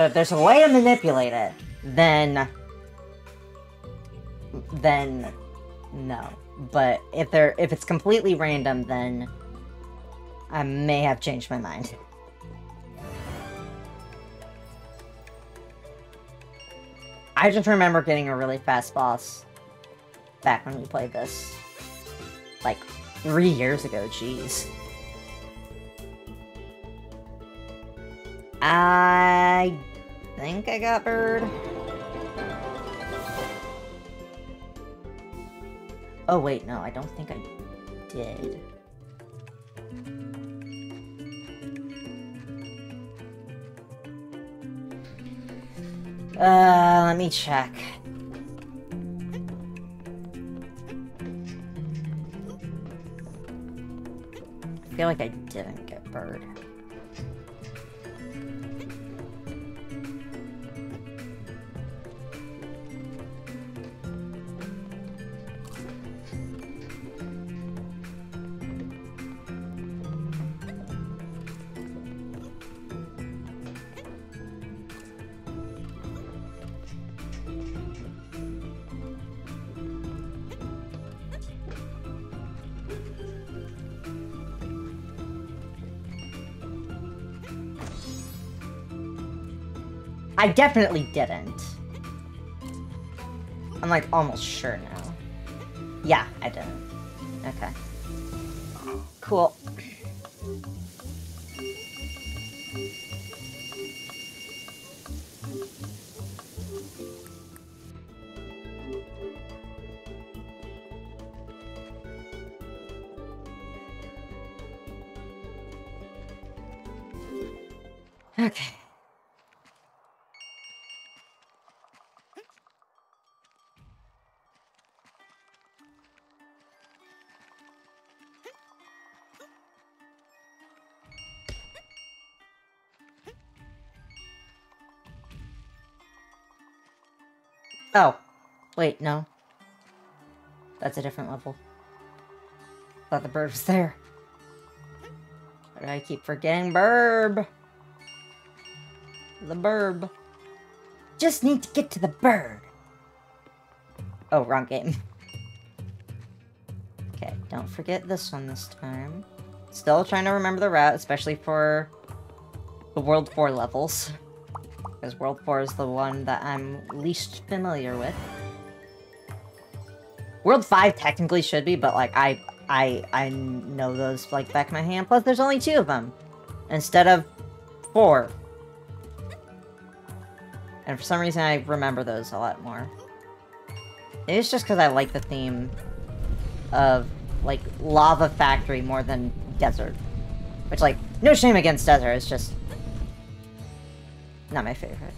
But if there's a way to manipulate it, then... Then... No. But if there, if it's completely random, then... I may have changed my mind. I just remember getting a really fast boss back when we played this. Like, three years ago, jeez. I think I got bird. Oh wait, no, I don't think I did. Uh, let me check. I feel like I didn't definitely didn't. I'm like almost sure now. Wait, no. That's a different level. Thought the bird was there. Do I keep forgetting burb? The burb. Just need to get to the bird. Oh, wrong game. Okay, don't forget this one this time. Still trying to remember the route, especially for the World 4 levels. Because World 4 is the one that I'm least familiar with. World 5 technically should be, but like I I I know those like back of my hand. Plus there's only two of them. Instead of four. And for some reason I remember those a lot more. It's just because I like the theme of like Lava Factory more than Desert. Which like, no shame against Desert, it's just not my favorite.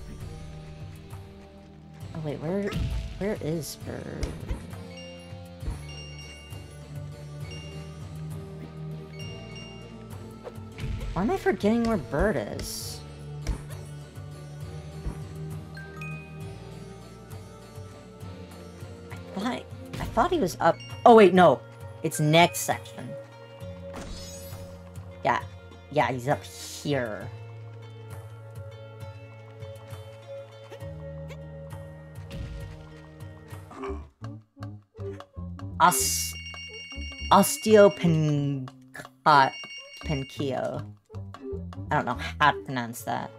Oh wait, where where is Bird? Why am I forgetting where Bird is? I thought I thought he was up. Oh wait, no. It's next section. Yeah. Yeah, he's up here. Os osteopenkio. I don't know how to pronounce that.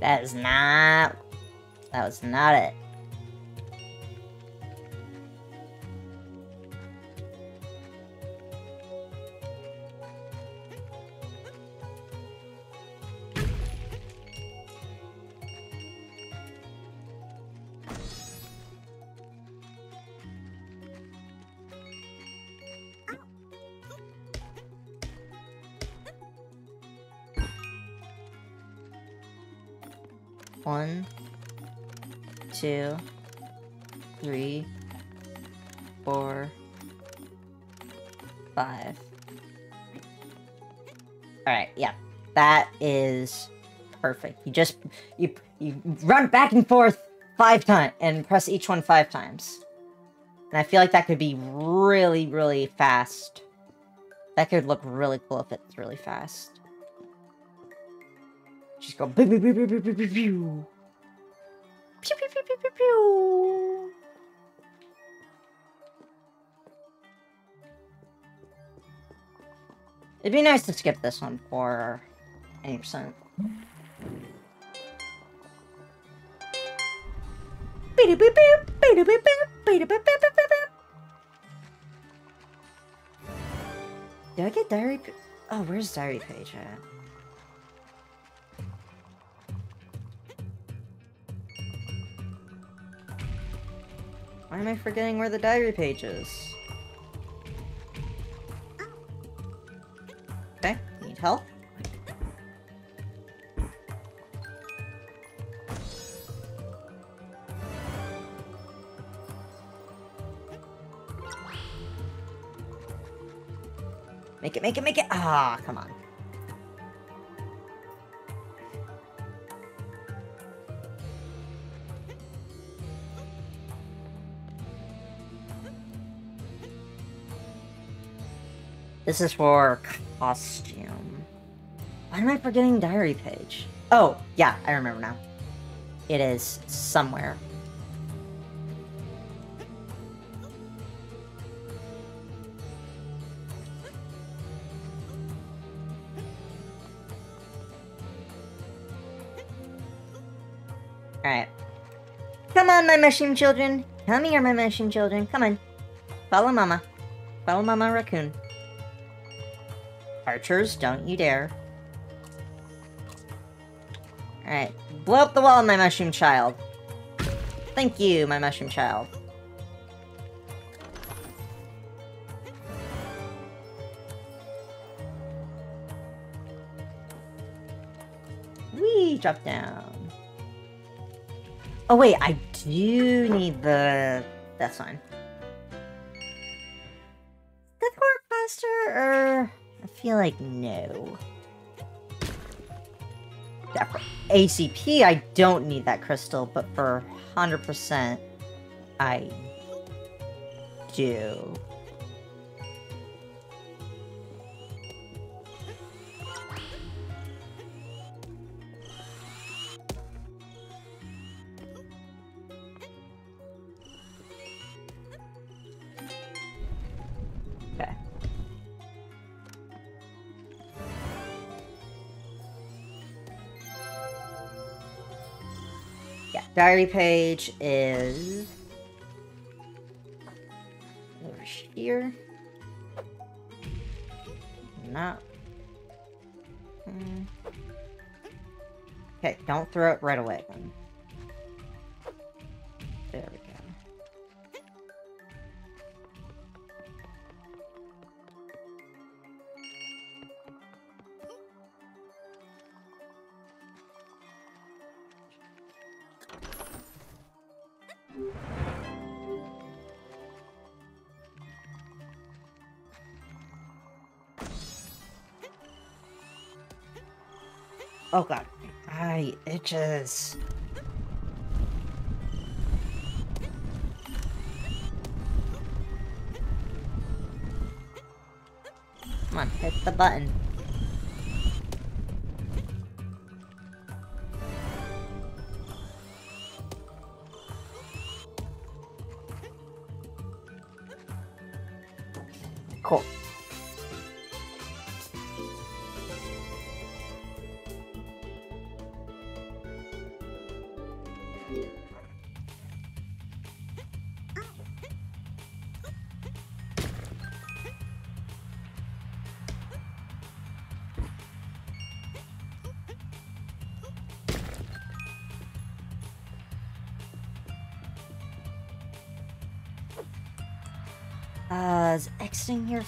That is not... That was not it. Is perfect. You just you you run back and forth five times and press each one five times. And I feel like that could be really, really fast. That could look really cool if it's really fast. Just go pew pew pew pew pew pew pew pew. Pew pew pew pew pew. It'd be nice to skip this one for any percent. Did I get diary? Oh, where's diary page at? Why am I forgetting where the diary page is? Okay, need help. Make it, make it, make it! Ah, come on. This is for costume. Why am I forgetting diary page? Oh, yeah, I remember now. It is somewhere. On, my mushroom children. Come here, my mushroom children. Come on. Follow Mama. Follow Mama Raccoon. Archers, don't you dare. Alright. Blow up the wall, my mushroom child. Thank you, my mushroom child. Wee, drop down. Oh wait, I do need the... That's fine. The Cork Master, or... I feel like no. Yeah, for ACP, I don't need that crystal, but for 100%, I do. Diary page is over here. Not. Hmm. Okay, don't throw it right away Itches. Come on, hit the button.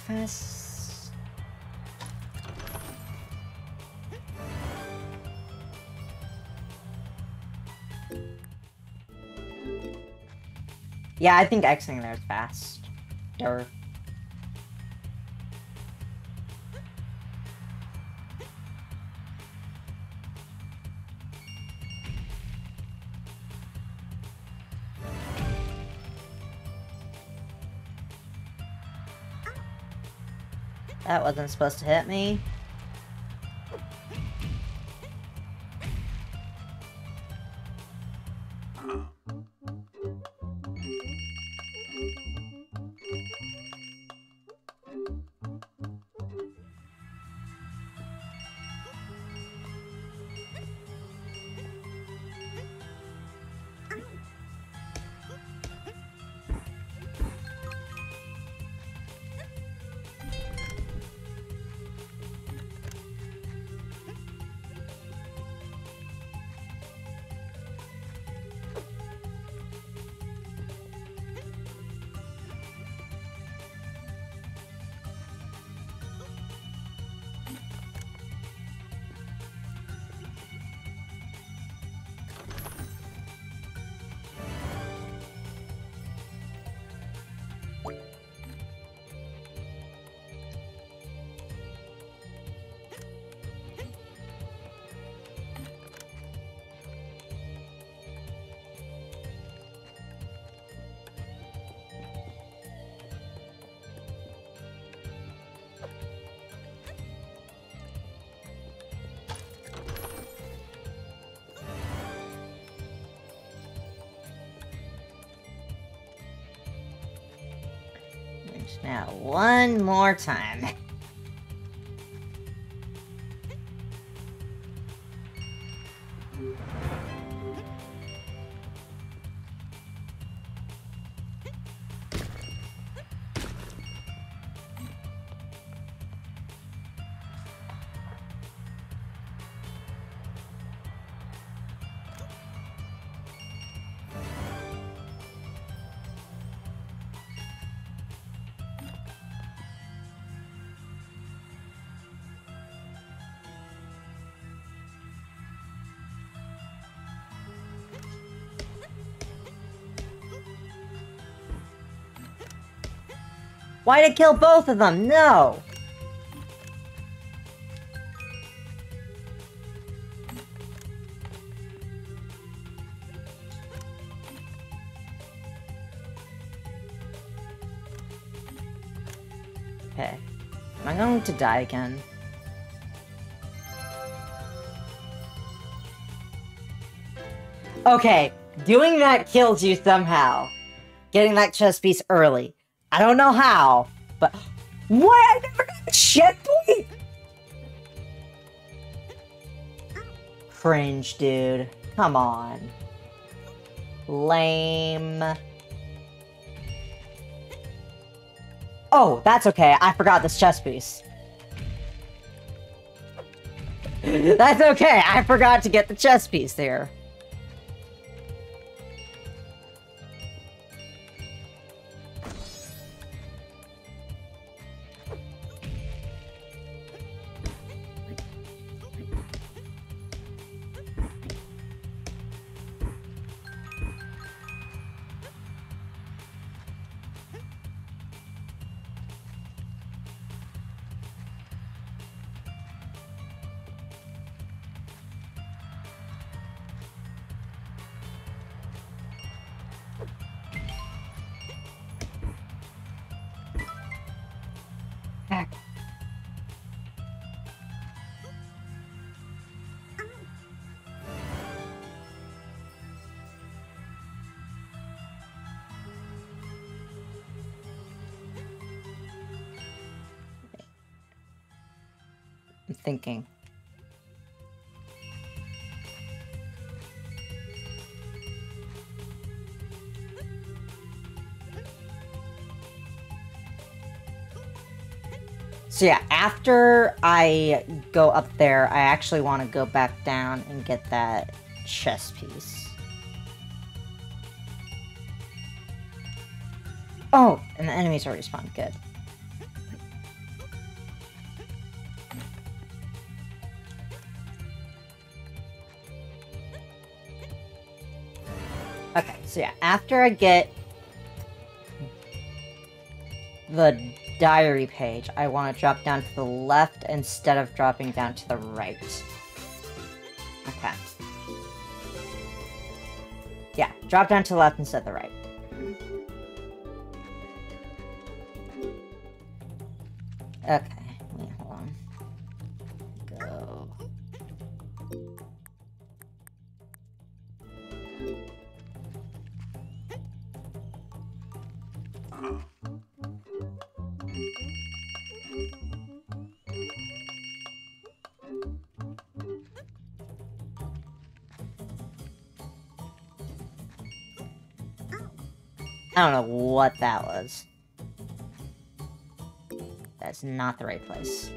fast. Yeah, I think Xing there is fast. Or That wasn't supposed to hit me. More time. Why'd it kill both of them? No! Okay. Am I going to die again? Okay, doing that kills you somehow. Getting that chest piece early. I don't know how, but what? I never got the shed point. Cringe, dude. Come on. Lame. Oh, that's okay. I forgot this chest piece. that's okay. I forgot to get the chest piece there. Thinking. So yeah, after I go up there, I actually want to go back down and get that chess piece. Oh, and the enemies already spawned. Good. So yeah, after I get the diary page, I want to drop down to the left instead of dropping down to the right. Okay. Yeah, drop down to the left instead of the right. Okay. I don't know what that was. That's not the right place.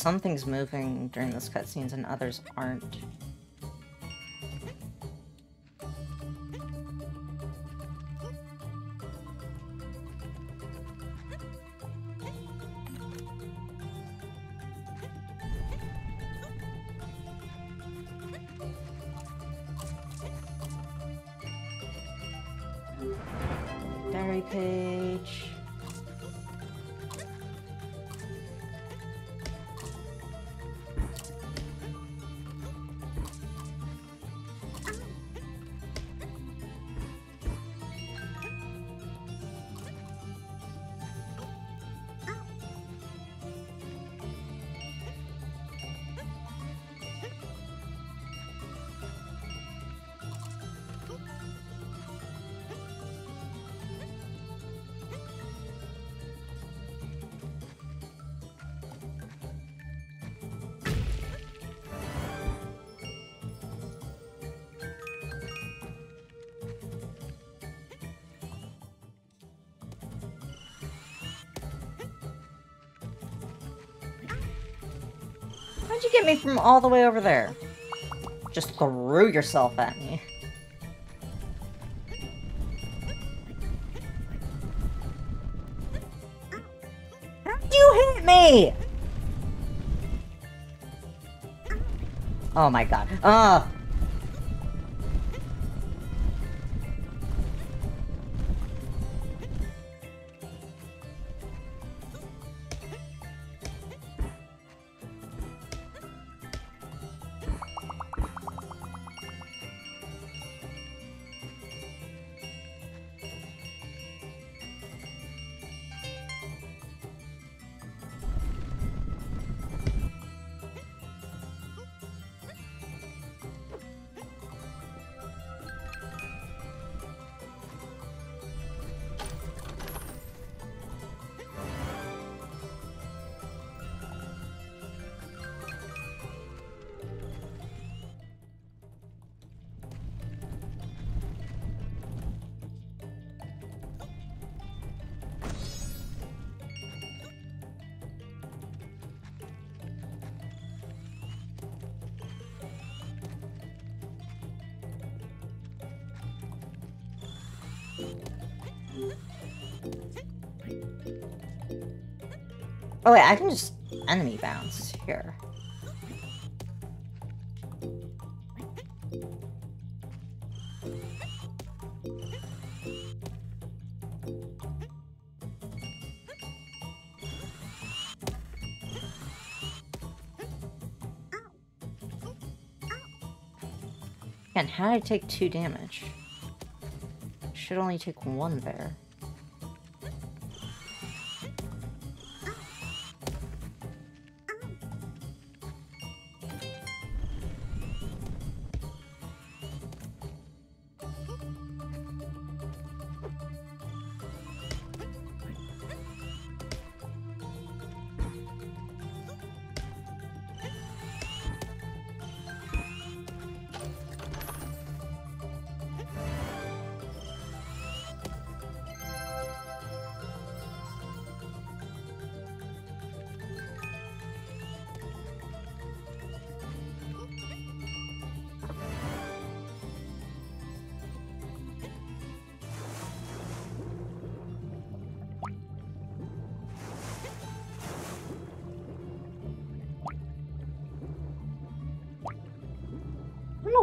Or some things moving during those cutscenes and others aren't. You get me from all the way over there? Just threw yourself at me. You hit me? Oh my god. Ugh. Oh wait, I can just enemy bounce here. And how did I take two damage? Should only take one there.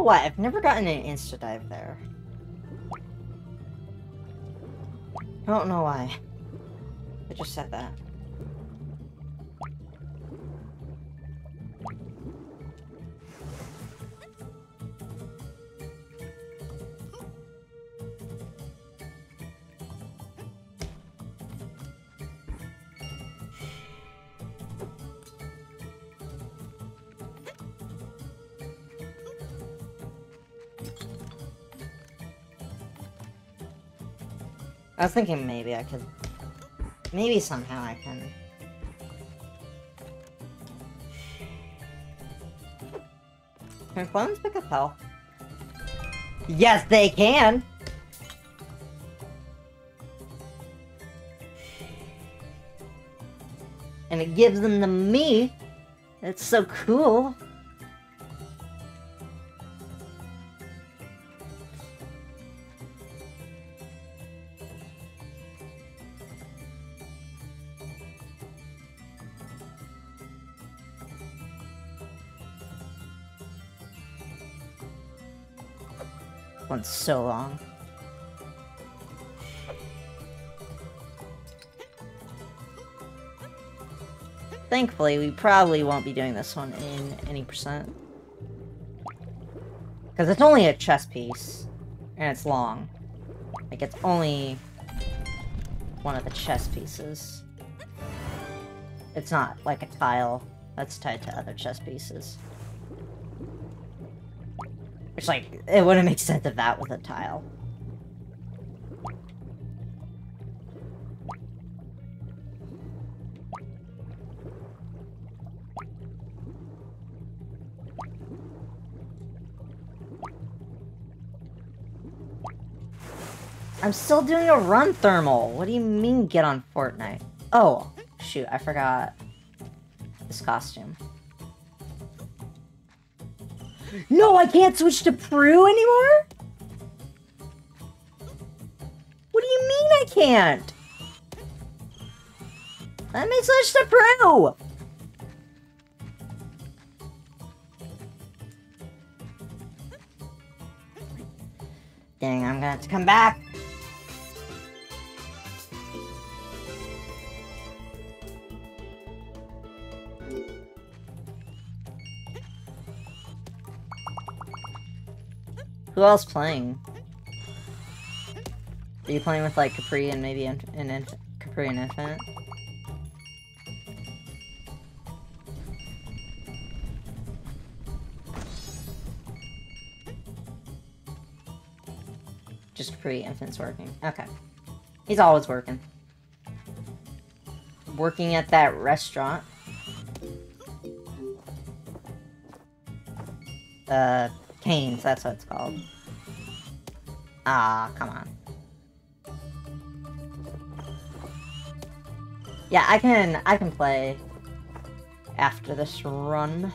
Why, I've never gotten an insta-dive there. I don't know why. I just said that. Was thinking maybe I could... Maybe somehow I can... Can clones pick up health? Yes, they can! And it gives them to me! It's so cool! One's so long. Thankfully, we probably won't be doing this one in any percent. Because it's only a chess piece, and it's long. Like, it's only one of the chess pieces. It's not like a tile that's tied to other chess pieces. Like, it wouldn't make sense if that was a tile. I'm still doing a run thermal. What do you mean get on Fortnite? Oh, shoot, I forgot this costume. No, I can't switch to Prue anymore? What do you mean I can't? Let me switch to Prue! Dang, I'm gonna have to come back. Who else playing? Are you playing with like Capri and maybe an Capri and Infinite? Just Capri Infant's working. Okay. He's always working. Working at that restaurant. Uh, Canes, that's what it's called. Ah, come on. Yeah, I can I can play after this run.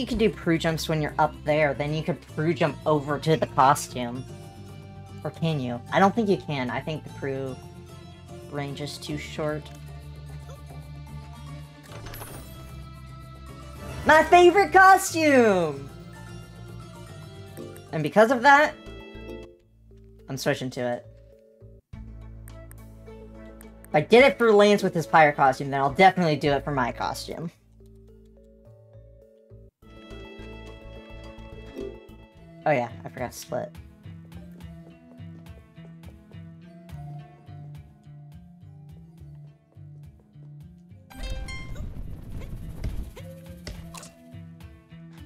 You could do Prue jumps when you're up there, then you could Prue jump over to the costume. Or can you? I don't think you can. I think the Prue range is too short. My favorite costume! And because of that, I'm switching to it. If I did it for Lance with his pirate costume, then I'll definitely do it for my costume. Oh yeah, I forgot split.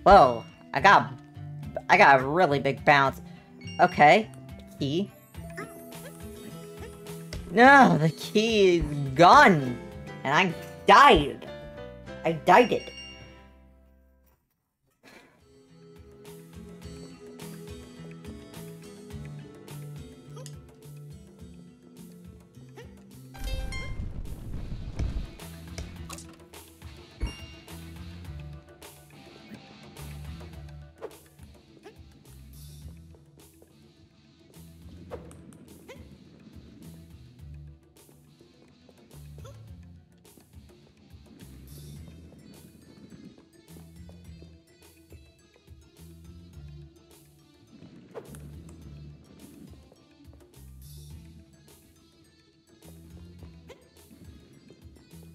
Whoa, I got, I got a really big bounce. Okay, key. No, the key is gone, and I died. I died it.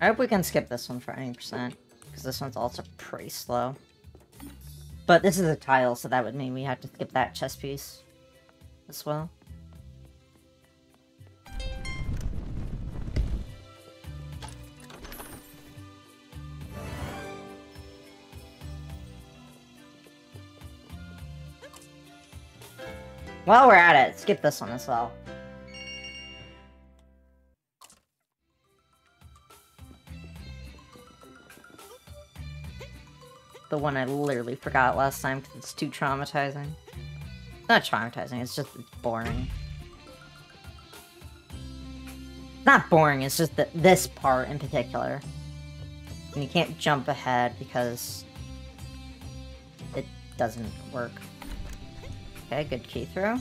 Hope we can skip this one for any percent, because this one's also pretty slow. But this is a tile, so that would mean we have to skip that chess piece as well. While we're at it, skip this one as well. The one I literally forgot last time because it's too traumatizing. Not traumatizing, it's just boring. Not boring, it's just that this part in particular. And you can't jump ahead because it doesn't work. Okay, good key throw.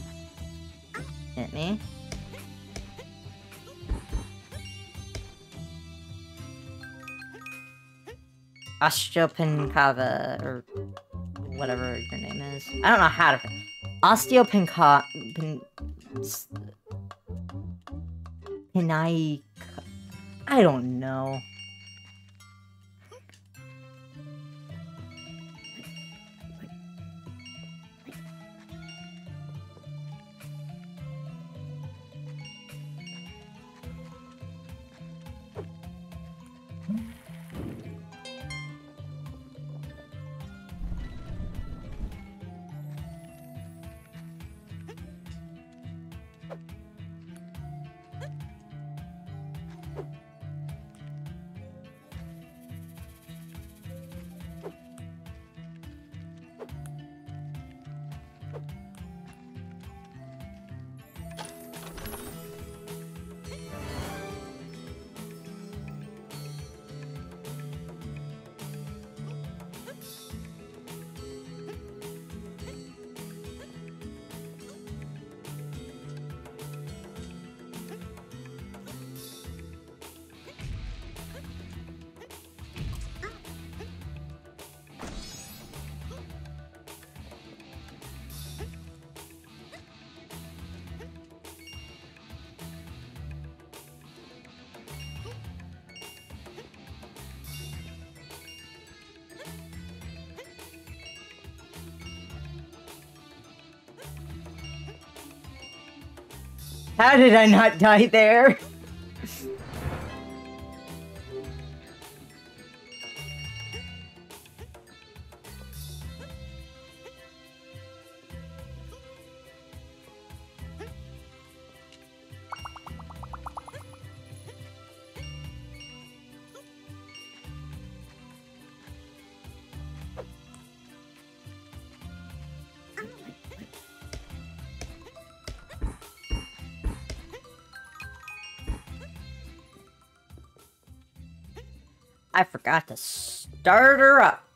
Hit me. Osteopincava, or whatever your name is. I don't know how to... Osteopinca... Pin... Pinai... I don't know. How did I not die there? Forgot to start her up.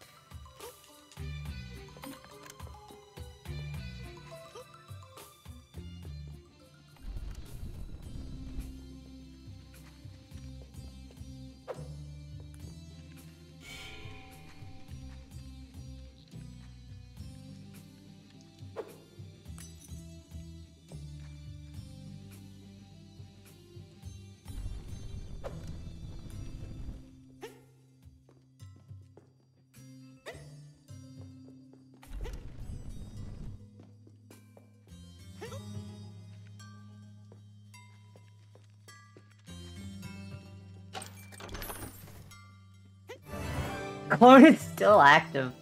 Is still active.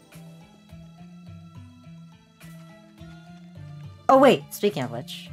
Oh wait, speaking of which.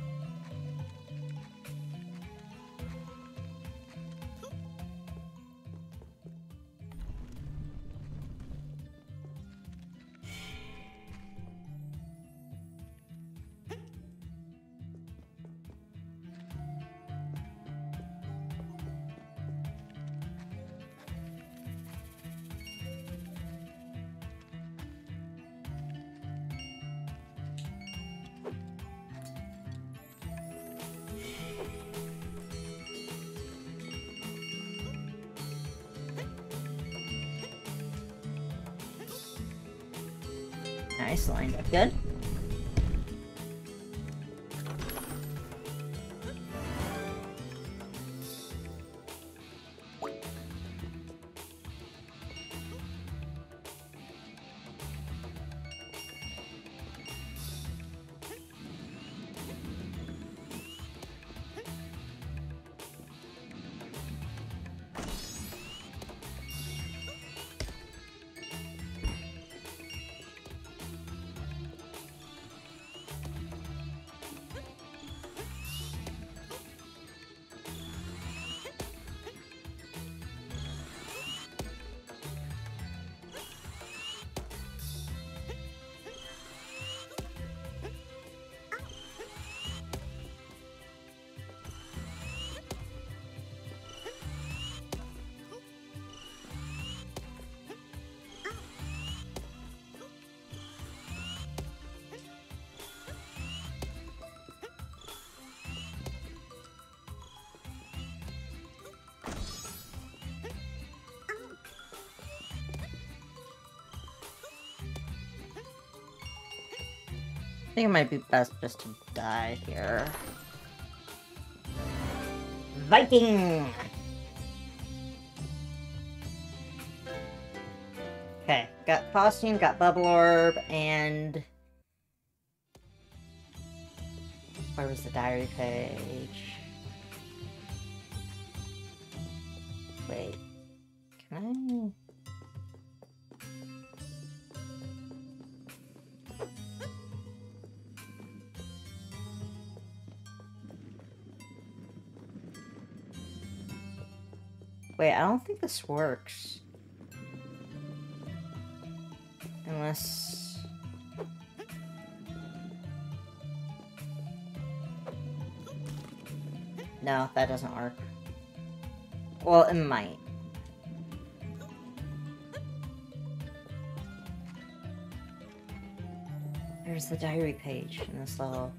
Think it might be best just to die here. Viking! Okay, got costume, got bubble orb, and... Where was the diary page? Wait, I don't think this works. Unless... No, that doesn't work. Well, it might. There's the diary page in this level.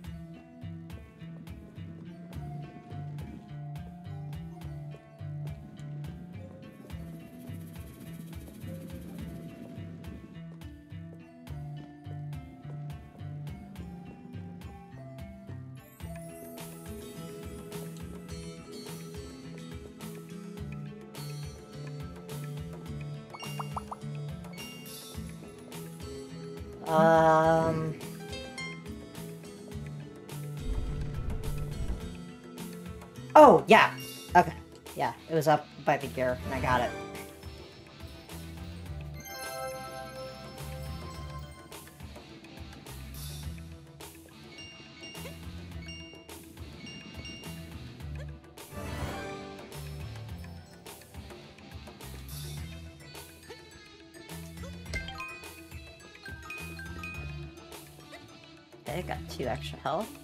Gear, and I got it. Okay, got two extra health.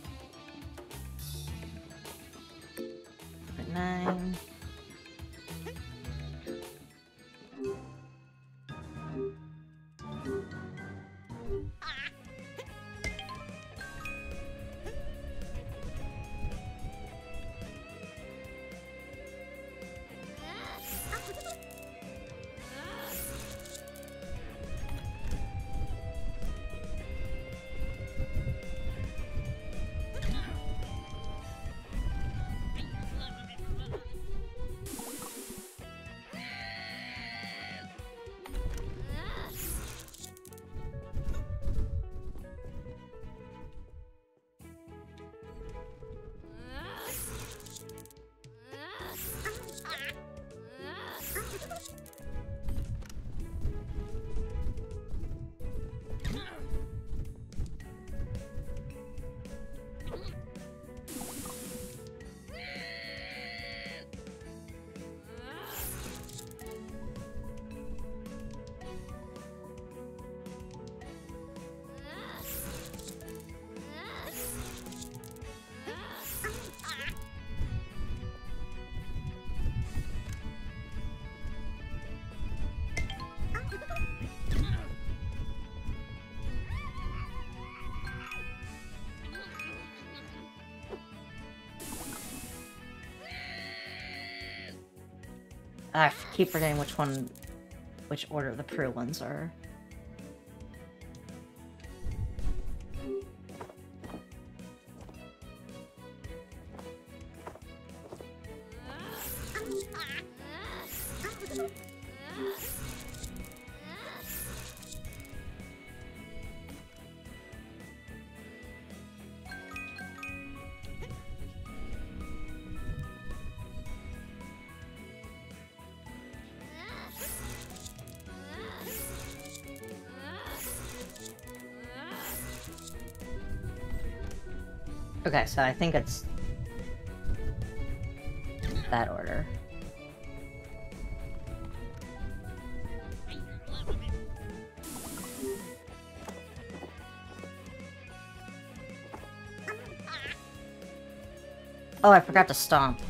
Keep forgetting which one, which order the Pru ones are. Okay, so I think it's that order. Oh, I forgot to stomp.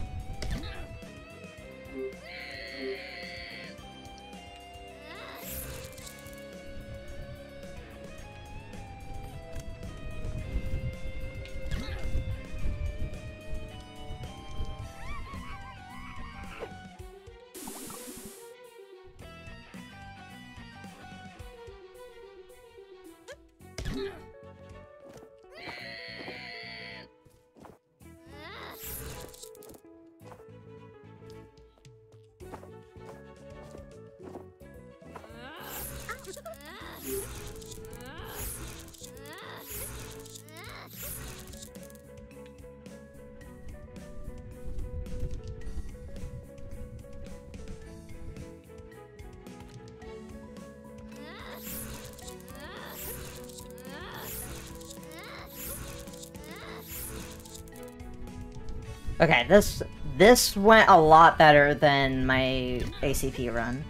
Okay, this this went a lot better than my ACP run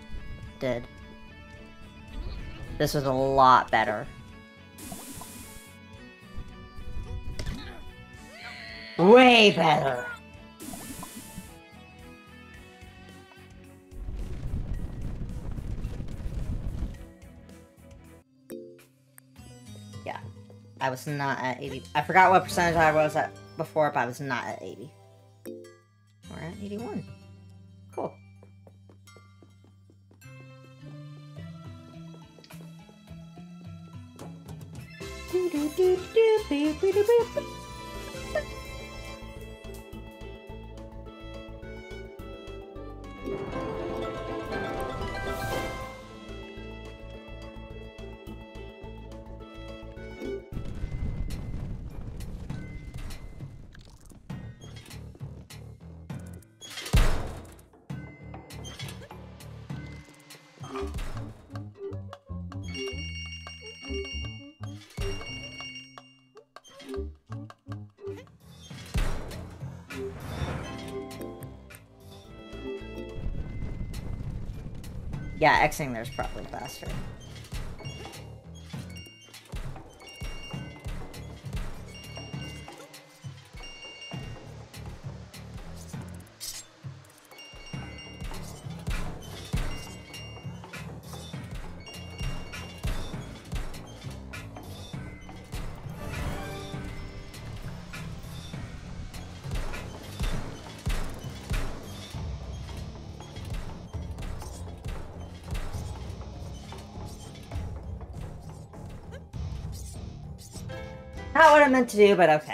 did. This was a lot better. Way better. Yeah, I was not at 80. I forgot what percentage I was at before, but I was not at 80. We're at 81. Cool. Do, do, do, do, Yeah, Xing there's probably faster. Meant to do, but okay.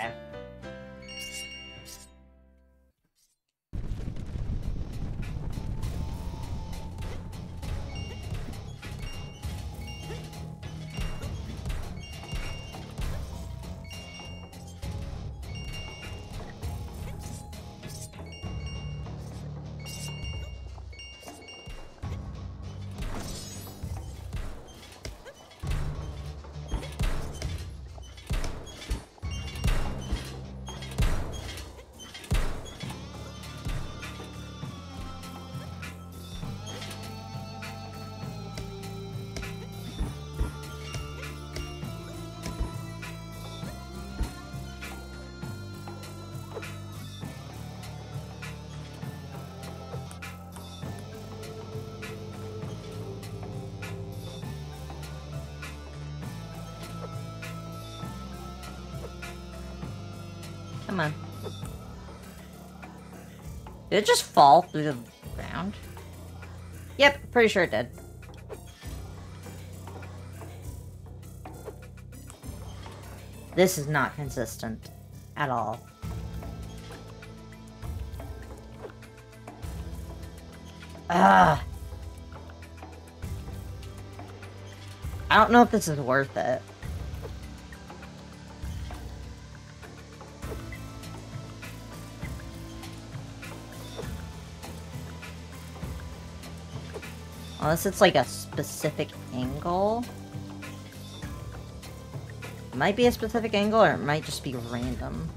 It just fall through the ground? Yep, pretty sure it did. This is not consistent at all. Ah. I don't know if this is worth it. Unless it's like a specific angle. Might be a specific angle or it might just be random.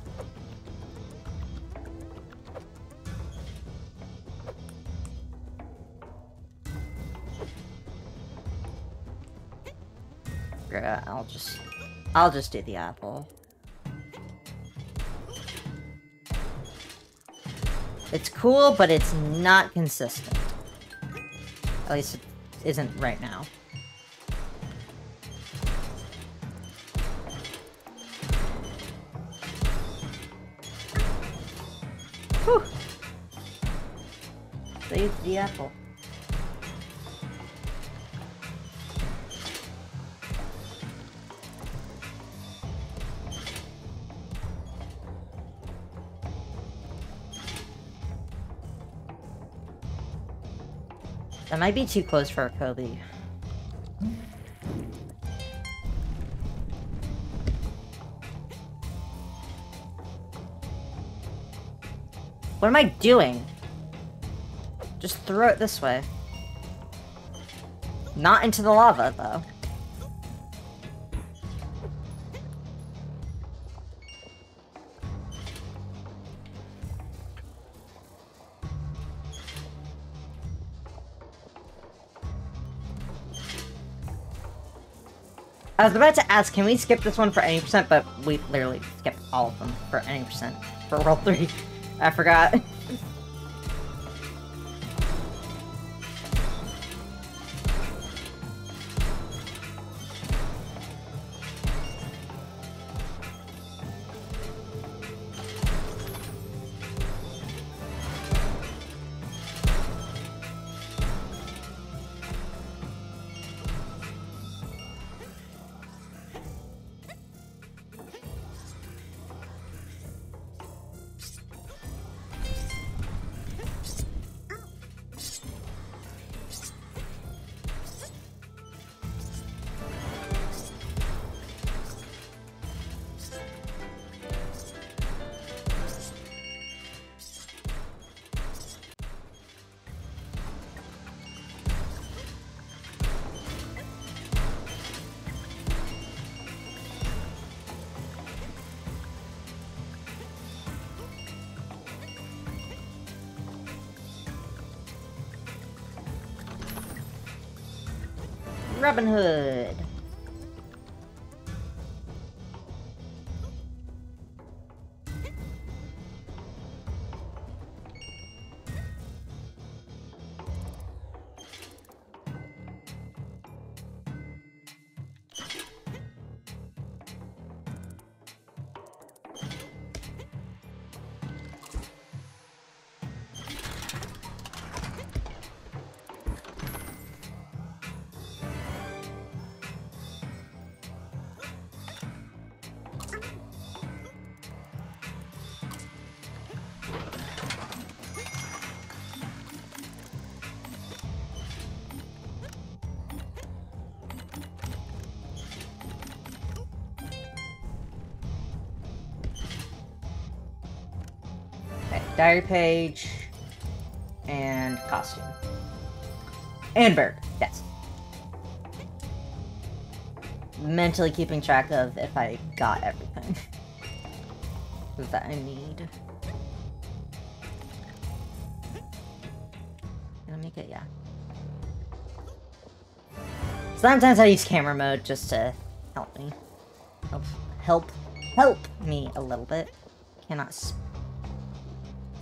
I'll just... I'll just do the apple. It's cool, but it's not consistent. At least it isn't right now. That might be too close for a Kobe. What am I doing? Just throw it this way. Not into the lava, though. I was about to ask, can we skip this one for any percent? But we literally skipped all of them for any percent for World 3. I forgot. บันเหอะ Diary page. And costume. And bird, yes. Mentally keeping track of if I got everything. that I need. Did I make it? Yeah. Sometimes I use camera mode just to help me. Help, help, help me a little bit. Cannot big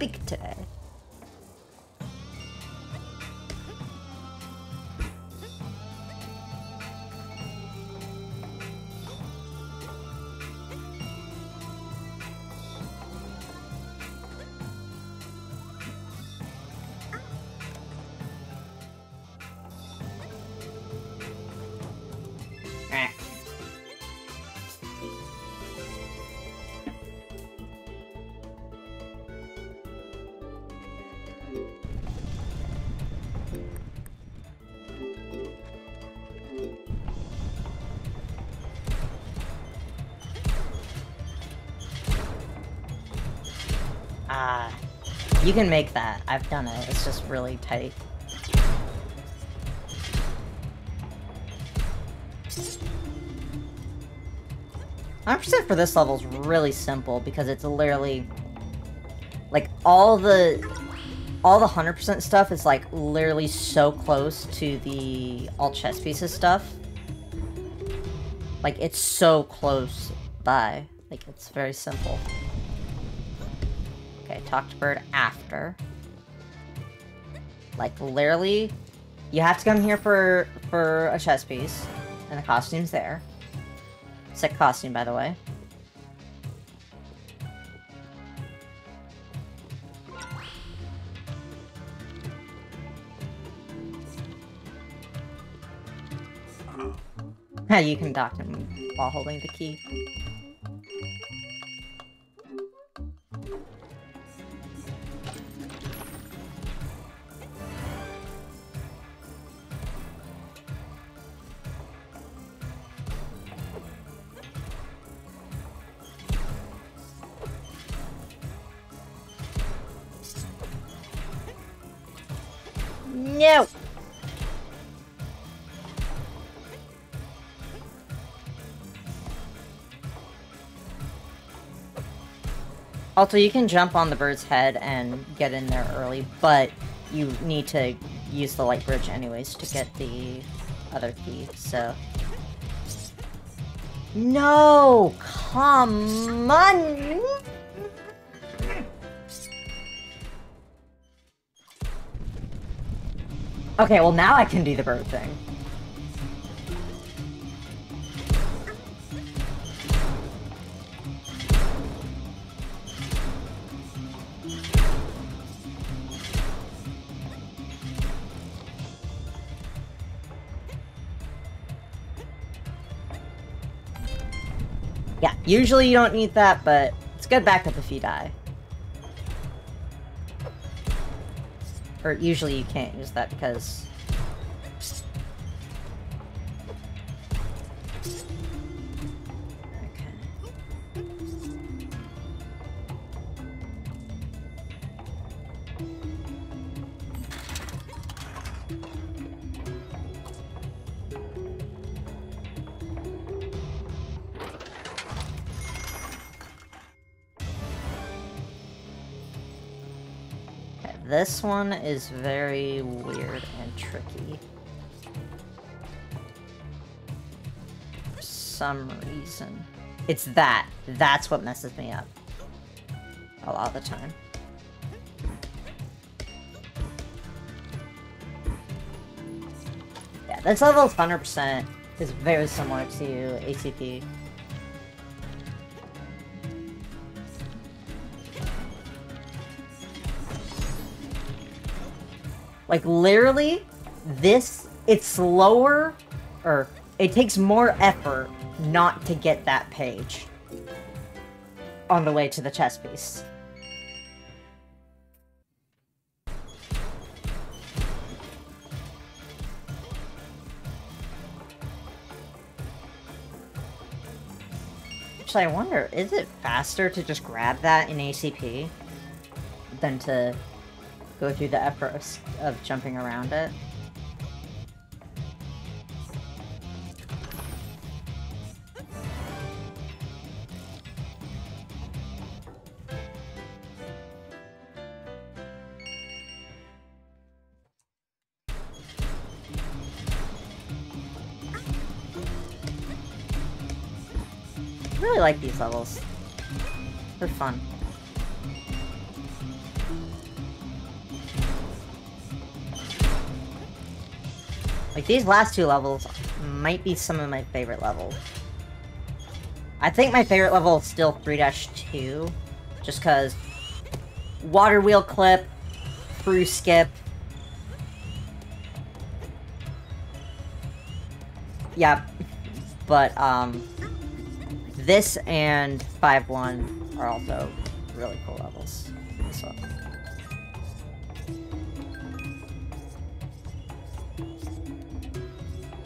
today. You can make that. I've done it. It's just really tight. Hundred percent for this level is really simple because it's literally like all the all the hundred percent stuff is like literally so close to the all chess pieces stuff. Like it's so close by. Like it's very simple. Okay, talk to bird after. Like, literally, you have to come here for, for a chess piece. And the costume's there. Sick costume, by the way. you can dock him while holding the key. Also, you can jump on the bird's head and get in there early, but you need to use the light bridge anyways to get the other key, so... No! Come on! Okay, well now I can do the bird thing. Usually you don't need that, but it's good backup if you die. Or usually you can't use that because... This one is very weird and tricky. For some reason. It's that. That's what messes me up. A lot of the time. Yeah, this level is 100% is very similar to ACP. Like, literally, this, it's slower, or it takes more effort not to get that page on the way to the chess piece. Actually, I wonder, is it faster to just grab that in ACP than to go through the effort of, of jumping around it? I really like these levels. They're fun. These last two levels might be some of my favorite levels. I think my favorite level is still 3-2, just because water wheel clip, through skip. Yeah, but, um, this and 5-1 are also really cool levels. So.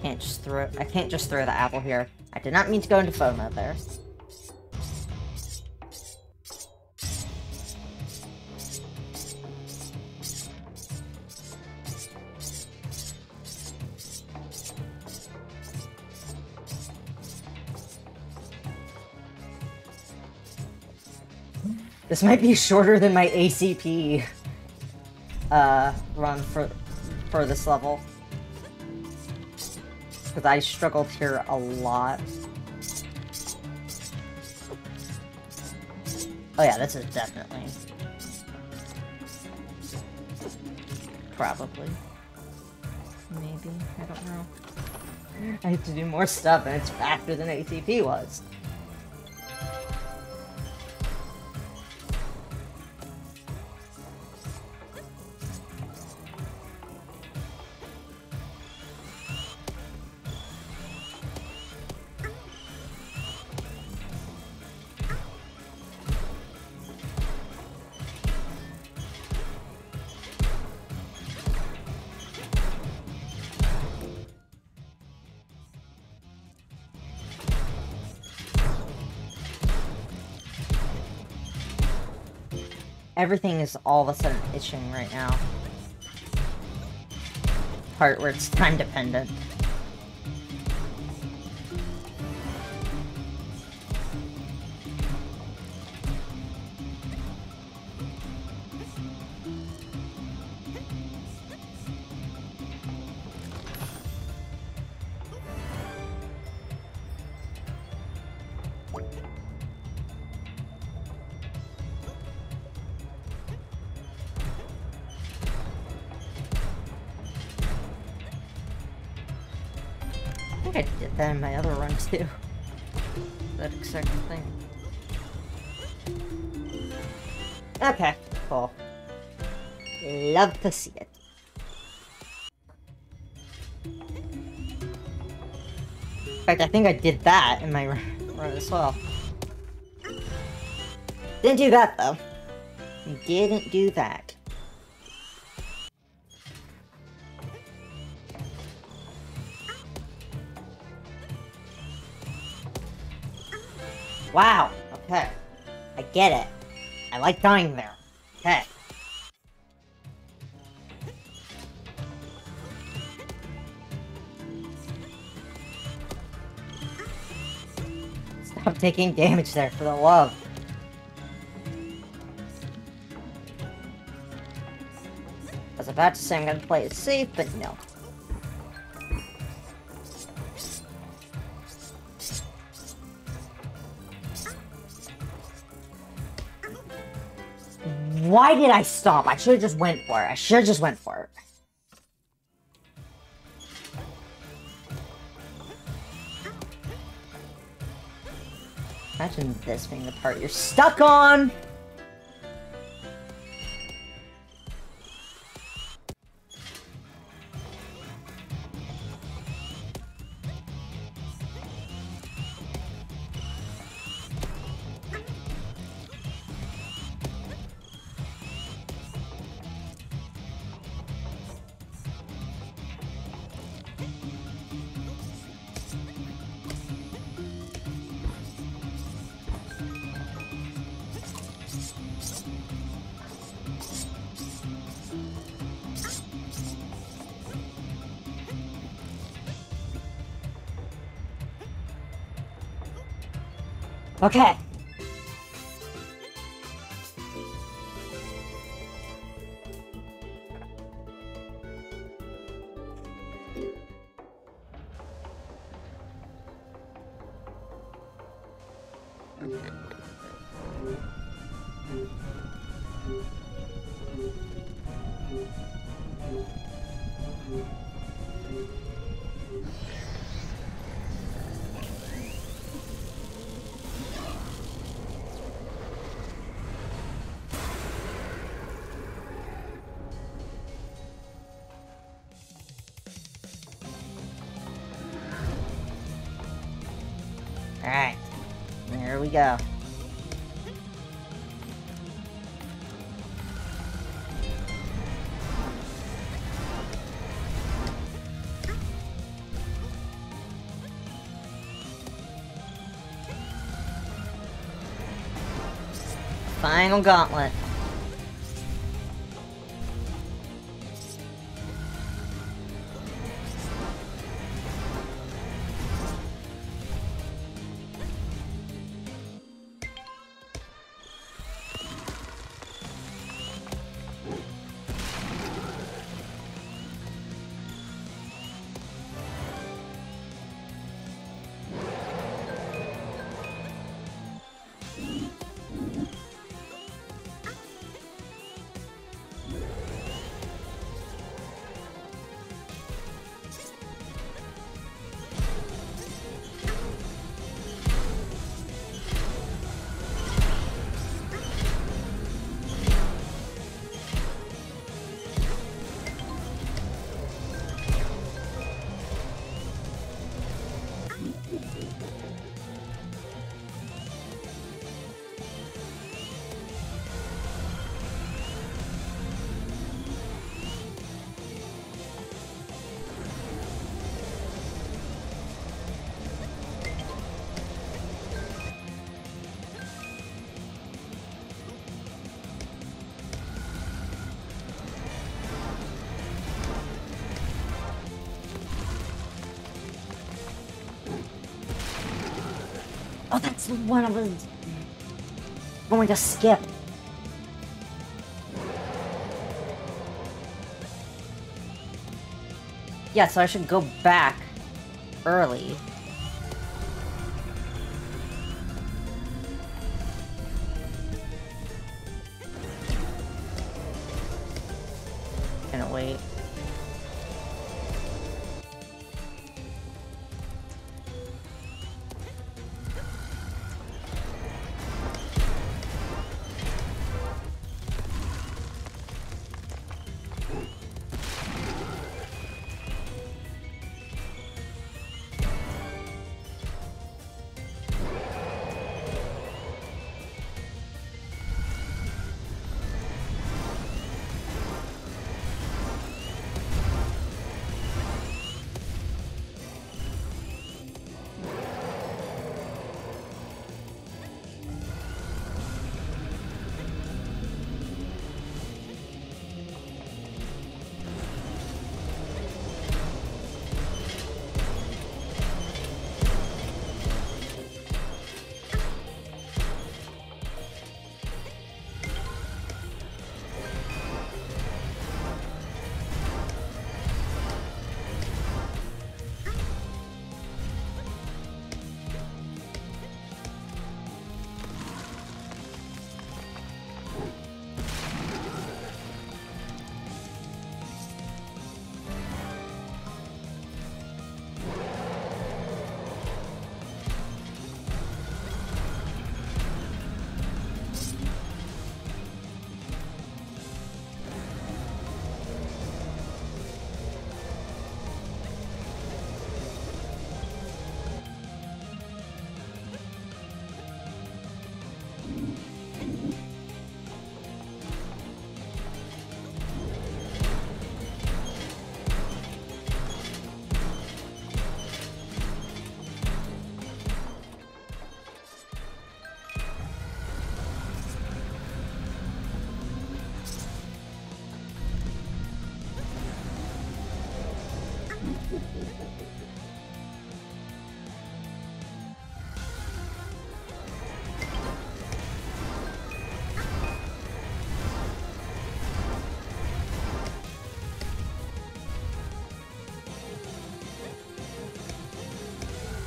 Can't just throw. I can't just throw the apple here. I did not mean to go into phone mode there. This might be shorter than my ACP uh, run for for this level. Because I struggled here a lot. Oh yeah, this is definitely... Probably. Maybe, I don't know. I have to do more stuff and it's faster than ACP was. Everything is all of a sudden itching right now. Part where it's time dependent. I did that in my other run too. That exact thing. Okay, cool. Love to see it. In fact, I think I did that in my run as well. Didn't do that, though. Didn't do that. Wow, okay. I get it. I like dying there. Okay. Stop taking damage there for the love. I was about to say I'm gonna play it safe, but no. Why did I stop? I should have just went for it. I should have just went for it. Imagine this being the part you're stuck on! Okay. Go. Final gauntlet. One I was going to skip. Yeah, so I should go back early. Gonna wait.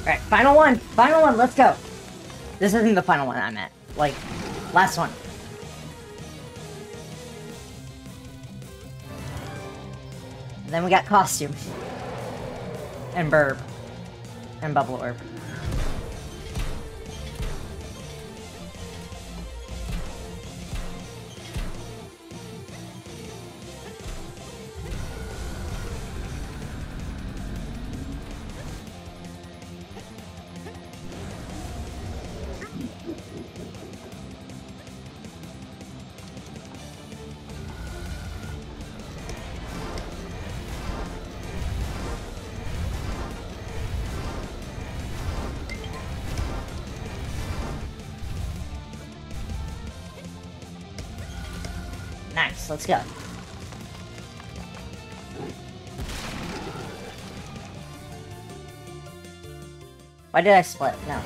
Alright, final one! Final one, let's go! This isn't the final one I meant. Like, last one. And then we got costume. And burb. And bubble orb. Let's go. Why did I split? No.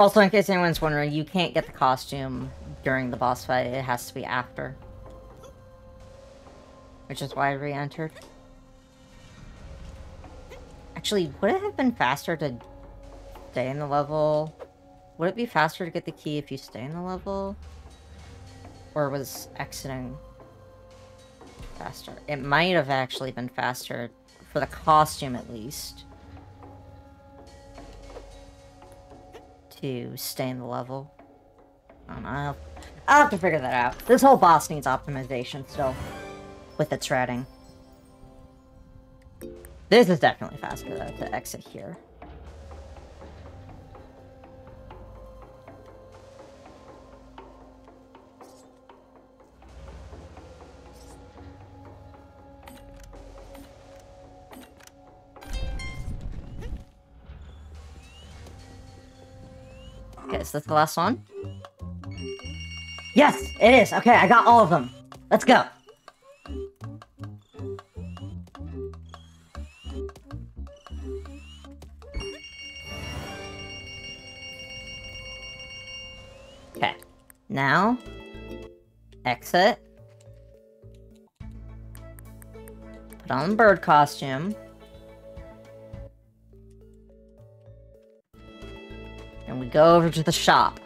Also, in case anyone's wondering, you can't get the costume during the boss fight. It has to be after. Which is why I re-entered. Actually, would it have been faster to stay in the level? Would it be faster to get the key if you stay in the level? Or was exiting faster? It might have actually been faster, for the costume at least. To stay in the level. I don't know. I'll, I'll have to figure that out. This whole boss needs optimization still. With its routing. This is definitely faster though, to exit here. That's the last one. Yes, it is. Okay, I got all of them. Let's go. Okay, now, exit. Put on the bird costume. Go over to the shop.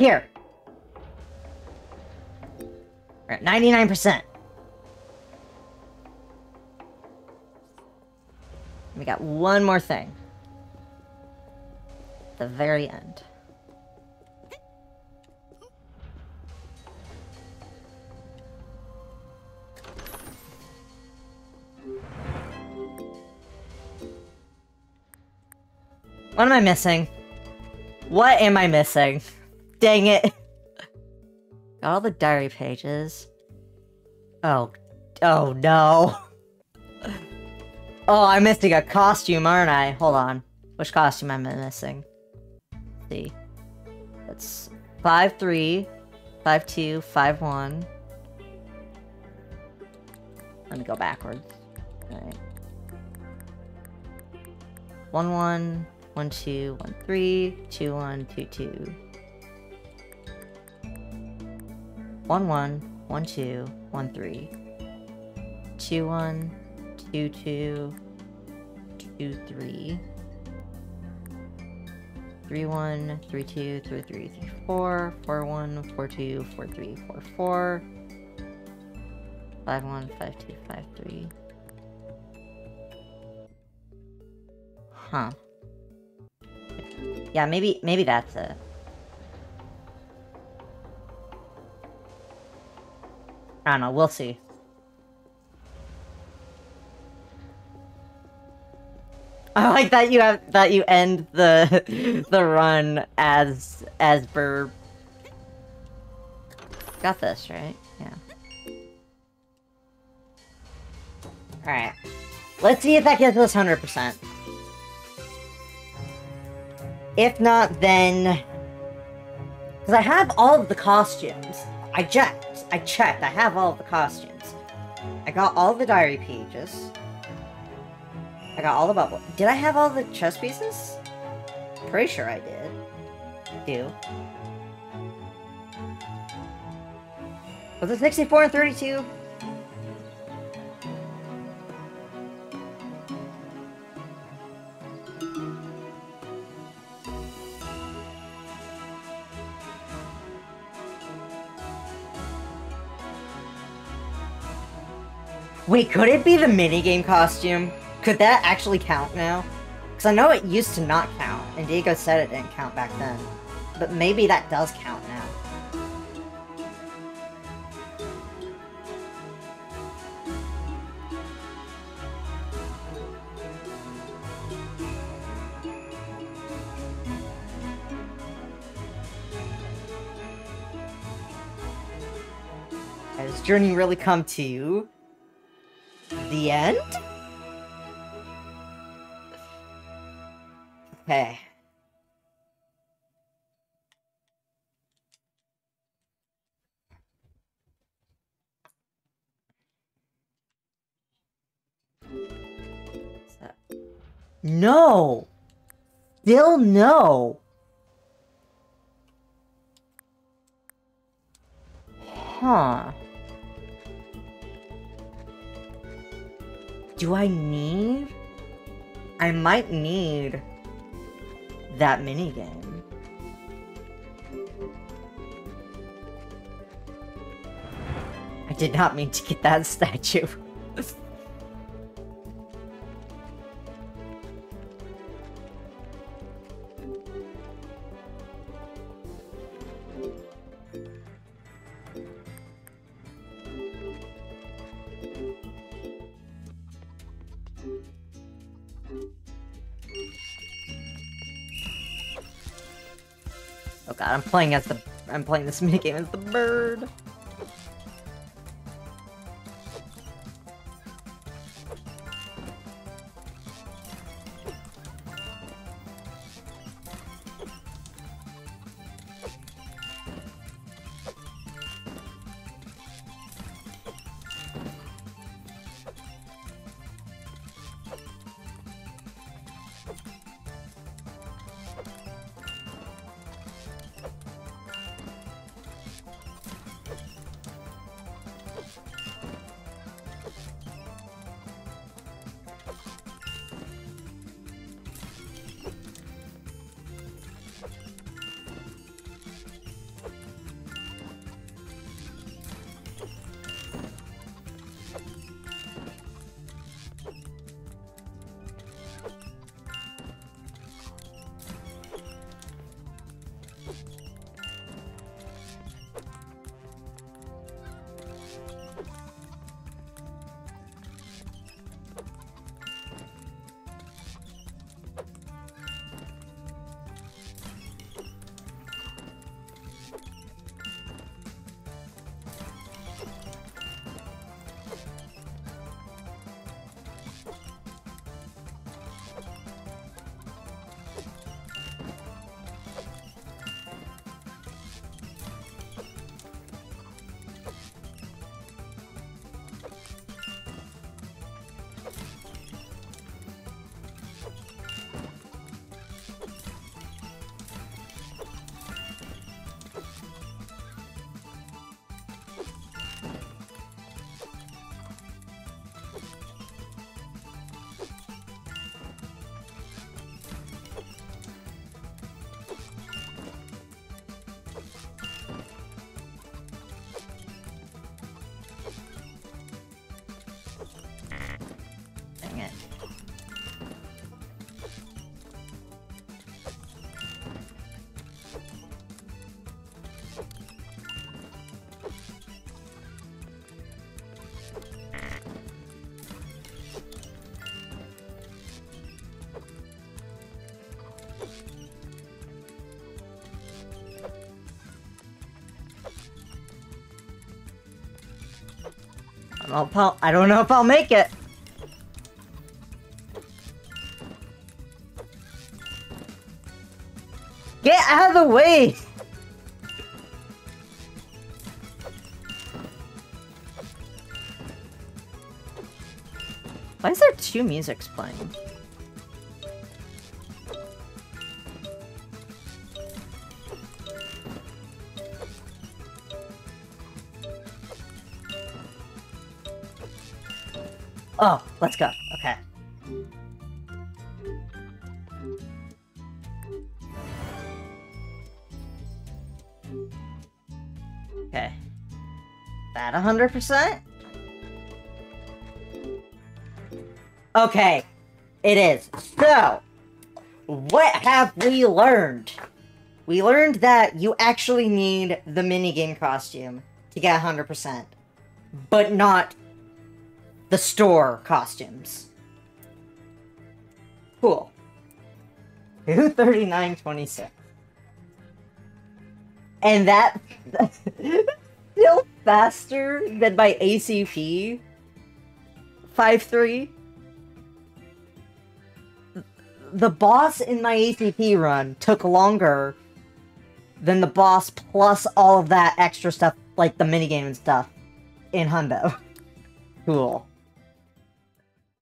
Here. We're at 99%. We got one more thing. The very end. What am I missing? What am I missing? Dang it. All the diary pages. Oh. Oh, no. Oh, I'm missing a costume, aren't I? Hold on. Which costume am I missing? Let's see. It's 5'3", 5'2", 5'1". Let me go backwards. Alright. One one, one two, one three, two one, two two. One one, one two, one three. Two one, two two, two three. Three one, three two, three three, three four, four one, four two, four three, four four. Five one, five two, five three. Huh. Yeah, maybe maybe that's it. I don't know, we'll see. I like that you have that you end the the run as as Burb. Got this, right? Yeah. Alright. Let's see if that gets us 100%. If not, then... Because I have all of the costumes. I checked. I checked. I have all the costumes. I got all the diary pages. I got all the bubble. Did I have all the chess pieces? Pretty sure I did. Do. Was it 64 and 32? Wait, could it be the minigame costume? Could that actually count now? Because I know it used to not count, and Diego said it didn't count back then. But maybe that does count now. Has Journey really come to the end? Okay. No! Still no! Huh. Do I need? I might need that minigame. I did not mean to get that statue. I'm playing as the- I'm playing this minigame as the bird. I'll, I don't know if I'll make it. Get out of the way! Why is there two musics playing? Let's go. Okay. Okay. That 100%? Okay. It is. So, what have we learned? We learned that you actually need the minigame costume to get 100%, but not the store costumes. Cool. 239.26. And that still faster than my ACP 5-3. The boss in my ACP run took longer than the boss plus all of that extra stuff, like the minigame and stuff, in Hundo. Cool.